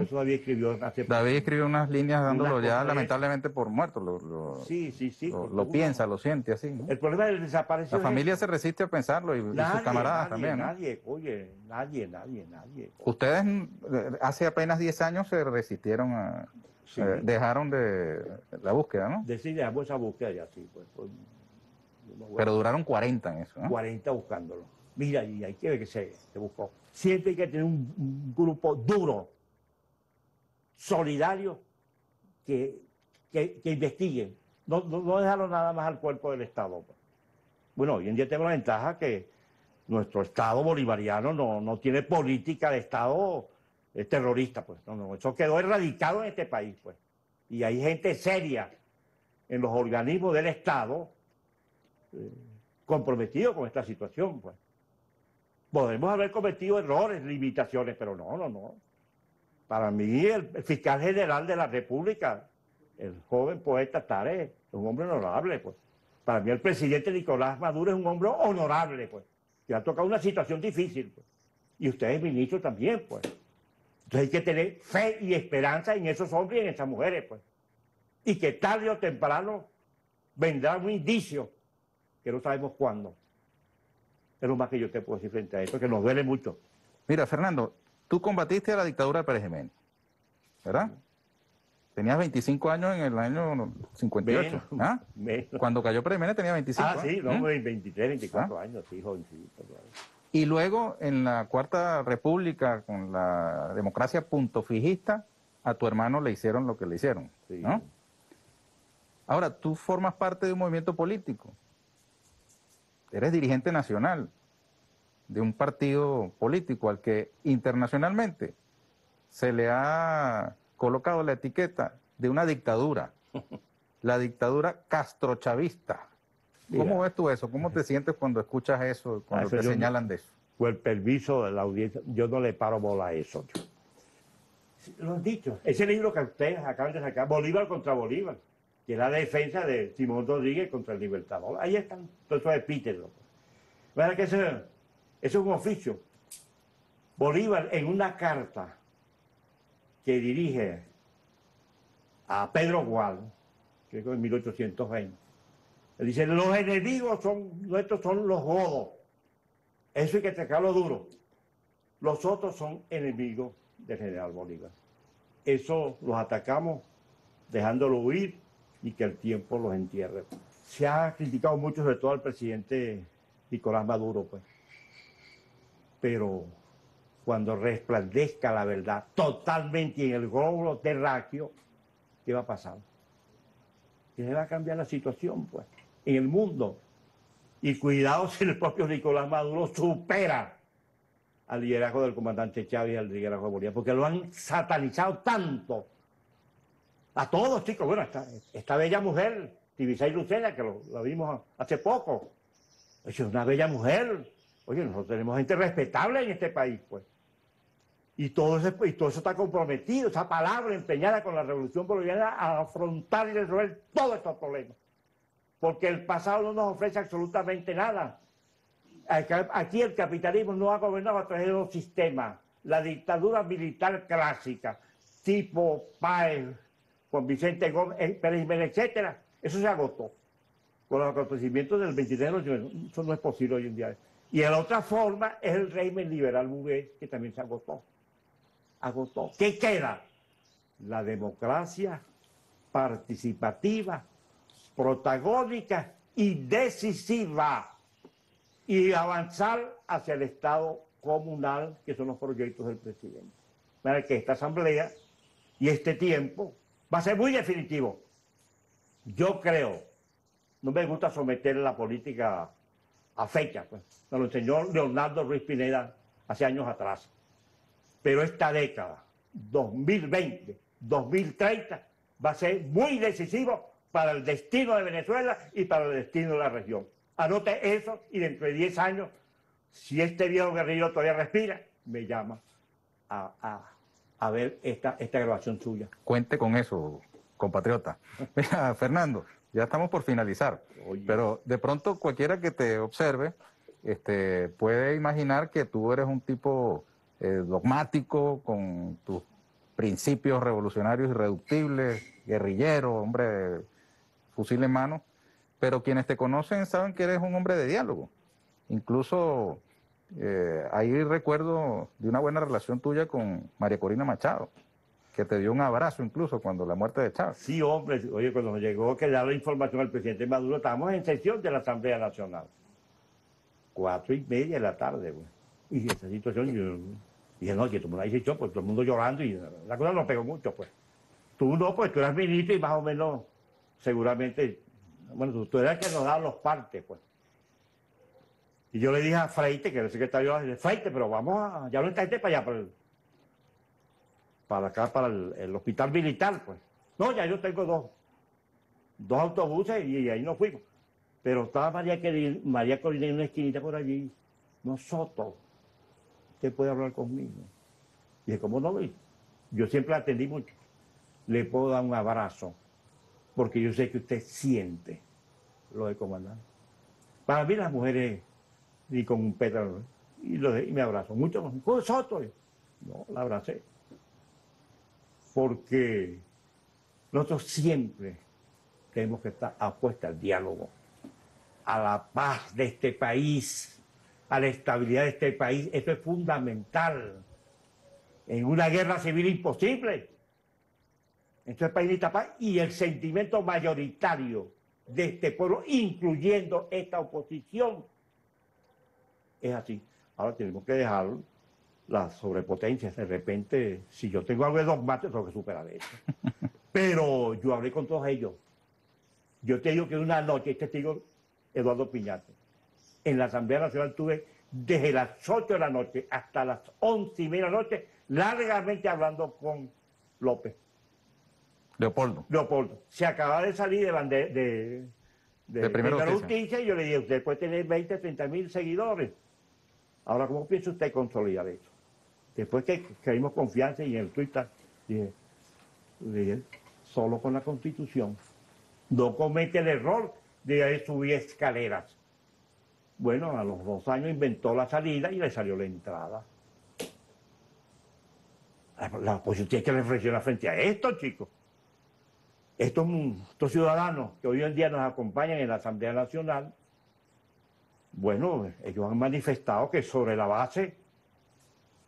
Eso David escribió hace David escribió unas líneas dándolo ya lamentablemente por muerto. Lo, sí, sí, sí. Lo, piensa, lo siente así. El problema del desaparecido. La familia se resiste a pensarlo y, sus camaradas también. Nadie, oye, nadie, nadie, nadie. Ustedes eh, hace apenas 10 años se resistieron a. Eh, dejaron de la búsqueda, ¿no? Sí, dejamos esa búsqueda ya, sí. Pues, pues Pero duraron 40 en eso, ¿no? 40 buscándolo. Mira, y hay que ver que se, se buscó. Siempre hay que tener un, grupo duro, solidario, que, que, investiguen. No, no, dejarlo nada más al cuerpo del Estado. Bueno, hoy en día tenemos la ventaja que nuestro Estado bolivariano no, no tiene política de Estado terrorista, pues. No, no, eso quedó erradicado en este país, pues. Y hay gente seria en los organismos del Estado eh, comprometidos con esta situación, pues. Podemos haber cometido errores, limitaciones, pero no, no, no. Para mí, el, fiscal general de la República, el joven poeta Tare, es un hombre honorable, pues. Para mí, el presidente Nicolás Maduro es un hombre honorable, pues. Que ha tocado una situación difícil, pues. Y ustedes, ministro, también, pues. Entonces hay que tener fe y esperanza en esos hombres y en esas mujeres, pues. Y que tarde o temprano vendrá un indicio, que no sabemos cuándo, es lo más que yo te puedo decir frente a esto, que nos duele mucho. Mira, Fernando, tú combatiste a la dictadura de Pérez Jiménez, ¿verdad? Tenías 25 años en el año 58, ¿ah? Cuando cayó Pérez Jiménez tenía 25 Ah, sí, no, 23, 24 ¿Ah? años, sí, jovencito. Y luego en la Cuarta República, con la democracia punto fijista, a tu hermano le hicieron lo que le hicieron, ¿no? Ahora, tú formas parte de un movimiento político eres dirigente nacional de un partido político al que internacionalmente se le ha colocado la etiqueta de una dictadura, la dictadura castrochavista. ¿Cómo ves tú eso? ¿Cómo te sientes cuando escuchas eso, cuando te señalan de eso? Con el permiso de la audiencia, yo no le paro bola a eso. Lo han dicho. Ese libro que ustedes acaban de sacar, Bolívar contra Bolívar que es la defensa de Simón Rodríguez contra el Libertador. Ahí están todos esos epítetos. ¿Verdad que eso, es un oficio? Bolívar en una carta que dirige a Pedro Gual, que es en 1820, le dice, los enemigos son, nuestros son los godos. Eso hay que atacarlo duro. Los otros son enemigos del general Bolívar. Eso los atacamos dejándolo huir y que el tiempo los entierre. Se ha criticado mucho, sobre todo al presidente Nicolás Maduro, pues. Pero cuando resplandezca la verdad totalmente en el globo terráqueo, ¿qué va a pasar? Que se va a cambiar la situación, pues, en el mundo. Y cuidado si el propio Nicolás Maduro supera al liderazgo del comandante Chávez y al liderazgo de Bolívar, porque lo han satanizado tanto a todos, chicos. Bueno, esta, bella mujer, Tibisay Lucena, que lo, vimos hace poco. Es una bella mujer. Oye, nosotros tenemos gente respetable en este país, pues. Y todo, eso está comprometido, esa palabra empeñada con la revolución boliviana a afrontar y resolver todos estos problemas. Porque el pasado no nos ofrece absolutamente nada. Aquí el capitalismo no ha gobernado a través de un sistema. La dictadura militar clásica, tipo Páez, con Vicente Gómez, eh, Pérez Jiménez, etcétera, eso se agotó. Con los acontecimientos del 23 de noviembre, eso no es posible hoy en día. Y la otra forma es el régimen liberal burgués, que también se agotó. Agotó. ¿Qué queda? La democracia participativa, protagónica y decisiva. Y avanzar hacia el Estado comunal, que son los proyectos del presidente. Para que esta asamblea y este tiempo va a ser muy definitivo. Yo creo no me gusta someter la política a fecha, pues. Nos lo enseñó Leonardo Ruiz Pineda hace años atrás. Pero esta década, 2020, 2030, va a ser muy decisivo para el destino de Venezuela y para el destino de la región. Anote eso y dentro de 10 años, si este viejo guerrillero todavía respira, me llama a, ver esta, esta grabación suya. Cuente con eso, compatriota. Mira, Fernando, ya estamos por finalizar, pero de pronto cualquiera que te observe este, puede imaginar que tú eres un tipo eh, dogmático, con tus principios revolucionarios irreductibles, guerrillero, hombre de fusil en mano, pero quienes te conocen saben que eres un hombre de diálogo. Incluso eh, ahí recuerdo de una buena relación tuya con María Corina Machado que te dio un abrazo incluso cuando la muerte de Chávez. Sí, hombre, oye, cuando nos llegó que daba información al presidente Maduro, estábamos en sesión de la Asamblea Nacional. Cuatro y media de la tarde, güey. Y esa situación, yo dije, no, que tú me la dices pues todo el mundo llorando y la cosa no pegó mucho, pues. Tú no, pues tú eras ministro y más o menos, seguramente, bueno, tú, eras el que nos daba los partes, pues. Y yo le dije a Freite, que era el secretario, Freite, pero vamos a, ya no está para allá, el, para acá, para el, hospital militar, pues. No, ya yo tengo dos, dos autobuses y, ahí nos fuimos. Pero estaba María, María Corina en una esquinita por allí. Nosotros, usted puede hablar conmigo. Y dije, ¿cómo no? Yo siempre atendí mucho. Le puedo dar un abrazo, porque yo sé que usted siente lo de comandante. Para mí las mujeres, ni con un pétalo, y, lo y me abrazo. Mucho más. Con nosotros. No, la abracé porque nosotros siempre tenemos que estar apuestos al diálogo, a la paz de este país, a la estabilidad de este país. Esto es fundamental. En una guerra civil imposible. Este país necesita paz y el sentimiento mayoritario de este pueblo, incluyendo esta oposición, es así. Ahora tenemos que dejarlo las sobrepotencias. De repente, si yo tengo algo de dogmático, tengo que superar eso. Pero yo hablé con todos ellos. Yo te digo que una noche, este testigo Eduardo Piñate, en la Asamblea Nacional tuve desde las 8 de la noche hasta las 11 y media de la noche, largamente hablando con López. Leopoldo. Leopoldo. Se acaba de salir de, de, de, primera, justicia. y yo le dije, usted puede tener 20, 30 mil seguidores. Ahora, ¿cómo piensa usted consolidar eso? Después que creímos confianza y en el Twitter dije, solo con la Constitución. No comete el error de subir escaleras. Bueno, a los dos años inventó la salida y le salió la entrada. La, oposición tiene que reflexionar frente a esto, chicos. Estos ciudadanos que hoy en día nos acompañan en la Asamblea Nacional, bueno, ellos han manifestado que sobre la base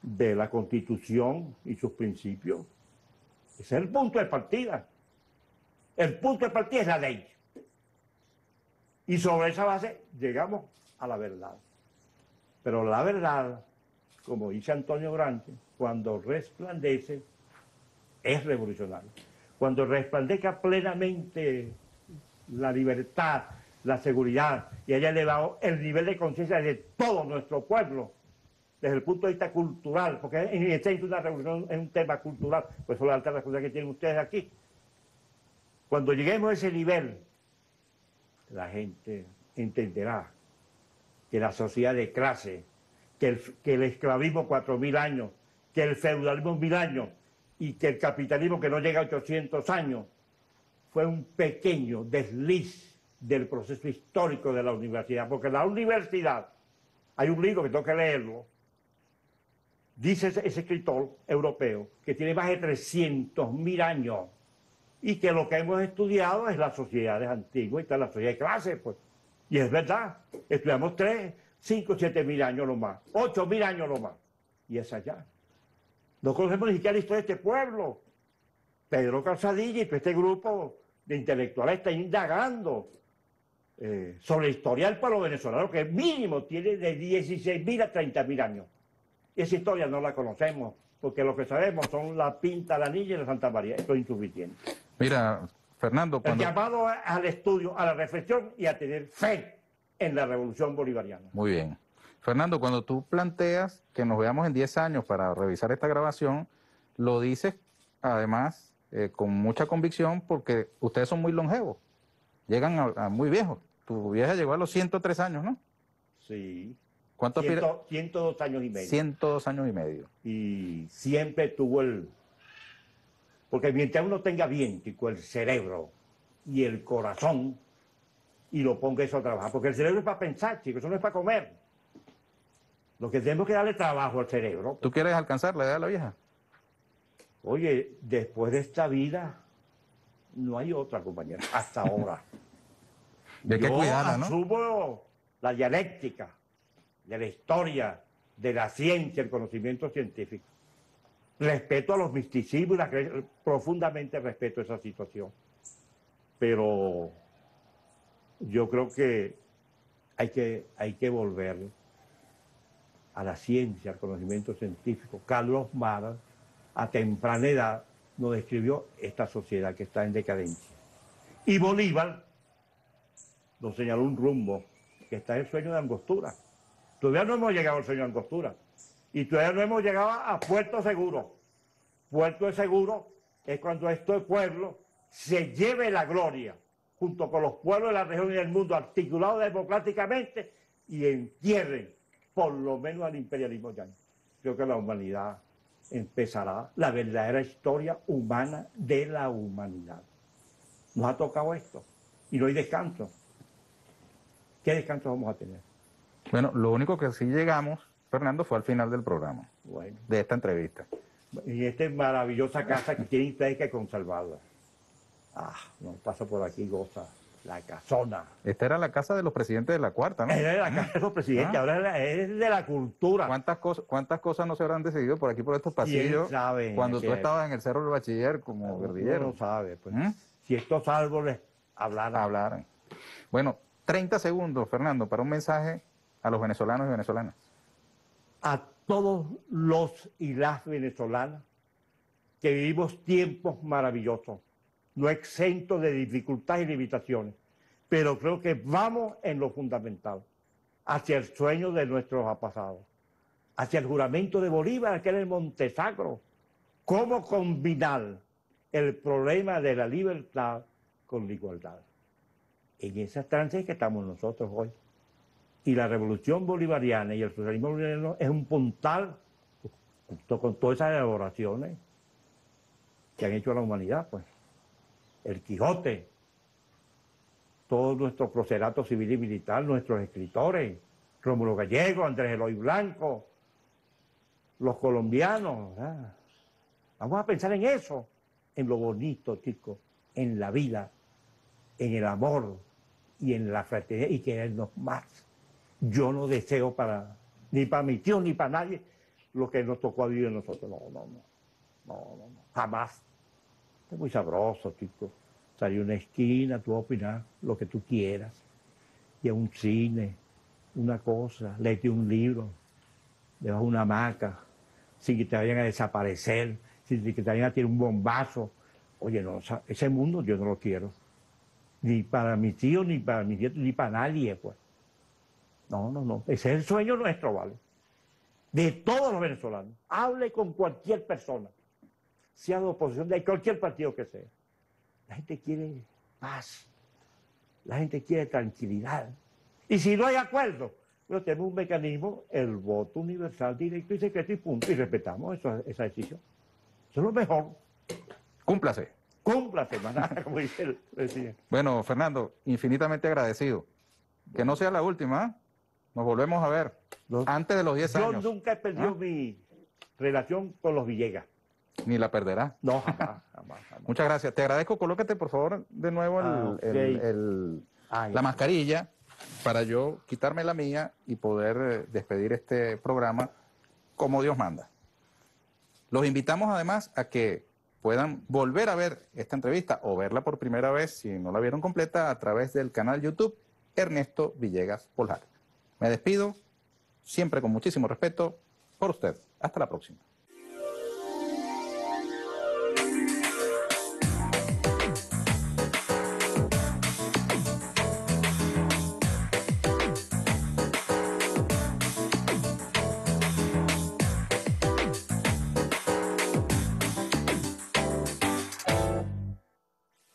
de la Constitución y sus principios. Ese es el punto de partida. El punto de partida es la ley. Y sobre esa base llegamos a la verdad. Pero la verdad, como dice Antonio Granche, cuando resplandece, es revolucionario. Cuando resplandezca plenamente la libertad, la seguridad y haya elevado el nivel de conciencia de todo nuestro pueblo, desde el punto de vista cultural, porque en una revolución es un tema cultural, pues son las altas responsabilidades que tienen ustedes aquí. Cuando lleguemos a ese nivel, la gente entenderá que la sociedad de clase, que el, que el esclavismo cuatro mil años, que el feudalismo mil años y que el capitalismo que no llega a 800 años fue un pequeño desliz del proceso histórico de la universidad, porque la universidad, hay un libro que tengo que leerlo, dice ese, escritor europeo, que tiene más de 300.000 años y que lo que hemos estudiado es las sociedades antiguas y la sociedad de clase, pues. Y es verdad, estudiamos 3, 5, 7 mil años lo más, 8 mil años lo más. Y es allá. No conocemos ni siquiera la historia de este pueblo. Pedro Calzadilla y este grupo de intelectuales está indagando eh, sobre la historia del pueblo venezolano, que mínimo tiene de 16 mil a 30 mil años. Esa historia no la conocemos, porque lo que sabemos son la Pinta, la Niña y la Santa María. Esto es insuficiente. Mira, Fernando, El cuando... llamado al estudio, a la reflexión y a tener fe en la revolución bolivariana. Muy bien. Fernando, cuando tú planteas que nos veamos en 10 años para revisar esta grabación, lo dices además eh, con mucha convicción porque ustedes son muy longevos, llegan a, a muy viejos. Tu vieja llegó a los 103 años, ¿no? Sí. ¿Cuánto aspira? Ciento- 102 años y medio. 102 años y medio. y siempre tuvo el... Porque mientras uno tenga bien, chico, el cerebro y el corazón, y lo ponga eso a trabajar, porque el cerebro es para pensar, chicos, eso no es para comer. Lo que tenemos que darle trabajo al cerebro. ¿Tú quieres alcanzar la edad de la vieja? Oye, después de esta vida, no hay otra, compañera, hasta ahora. Que Yo cuidarla, ¿no? asumo la dialéctica de la historia, de la ciencia, el conocimiento científico. Respeto a los misticismos profundamente respeto esa situación. Pero yo creo que hay que, hay que volver a la ciencia, al conocimiento científico. Carlos Mara, a temprana edad, nos describió esta sociedad que está en decadencia. Y Bolívar nos señaló un rumbo que está en el sueño de Angostura. Todavía no hemos llegado al sueño de Angostura. Y todavía no hemos llegado a Puerto Seguro. Puerto Seguro es cuando este pueblo se lleve la gloria junto con los pueblos de la región y del mundo articulados democráticamente y entierren por lo menos al imperialismo yanqui. Creo que la humanidad empezará la verdadera historia humana de la humanidad. Nos ha tocado esto y no hay descanso. ¿Qué descanso vamos a tener? Bueno, lo único que sí llegamos, Fernando, fue al final del programa, Bueno, de esta entrevista. en esta maravillosa casa que tienen ustedes que conservarla. Ah, no pasa por aquí, goza. La casona. Esta era la casa de los presidentes de la cuarta, ¿no? Era la casa de los presidentes, Ah. ahora es la- es de la cultura. ¿Cuántas cosas, ¿Cuántas cosas no se habrán decidido por aquí, por estos pasillos, sabe? cuando tú estabas en el Cerro del Bachiller como guerrillero? no sabe, pues. ¿Mm? Si estos árboles hablaran, Hablaran. Bueno, 30 segundos, Fernando, para un mensaje a los venezolanos y venezolanas. a todos los y las venezolanas que vivimos tiempos maravillosos, no exentos de dificultades y limitaciones, pero creo que vamos en lo fundamental, hacia el sueño de nuestros pasados, hacia el juramento de Bolívar, que era el Montesacro, cómo combinar el problema de la libertad con la igualdad. En esa trance que estamos nosotros hoy. Y la revolución bolivariana y el socialismo bolivariano es un puntal junto con todas esas elaboraciones que han hecho a la humanidad, pues. El Quijote, todos nuestros proceratos civil y militar, nuestros escritores, Rómulo Gallego, Andrés Eloy Blanco, los colombianos. ¿verdad? Vamos a pensar en eso, en lo bonito, chicos, en la vida, en el amor y en la fraternidad y querernos más. Yo no deseo para, ni para mi tío, ni para nadie, lo que nos tocó vivir a nosotros. No, no, no. No, no, no. Jamás. Es muy sabroso, chicos. Salir a una esquina, tú opinar lo que tú quieras. Y a un cine, una cosa, léete un libro, debajo de una hamaca, sin que te vayan a desaparecer, sin que te vayan a tirar un bombazo. Oye, no, ese mundo yo no lo quiero. Ni para mi tío, ni para mi nieto, ni para nadie, pues. No, no, no. Ese es el sueño nuestro, ¿vale? De todos los venezolanos. Hable con cualquier persona, sea de oposición, de cualquier partido que sea. La gente quiere paz. La gente quiere tranquilidad. Y si no hay acuerdo, pero tenemos un mecanismo, el voto universal, directo y secreto y punto, y respetamos eso- esa decisión. Eso es lo mejor. Cúmplase. Cúmplase, maná, como dice el presidente. Bueno, Fernando, infinitamente agradecido. Que no sea la última, ¿ah? Nos volvemos a ver antes de los 10 Yo años. nunca he perdido ¿Ah? mi relación con los Villegas. Ni la perderá. No, jamás, jamás, jamás. Muchas gracias. Te agradezco. Colócate, por favor, de nuevo el- Ah, ok. el- el- Ay, la mascarilla para yo quitarme la mía y poder eh, despedir este programa como Dios manda. Los invitamos además a que puedan volver a ver esta entrevista o verla por primera vez si no la vieron completa a través del canal YouTube Ernesto Villegas Poljar. Me despido, siempre con muchísimo respeto, por usted. Hasta la próxima.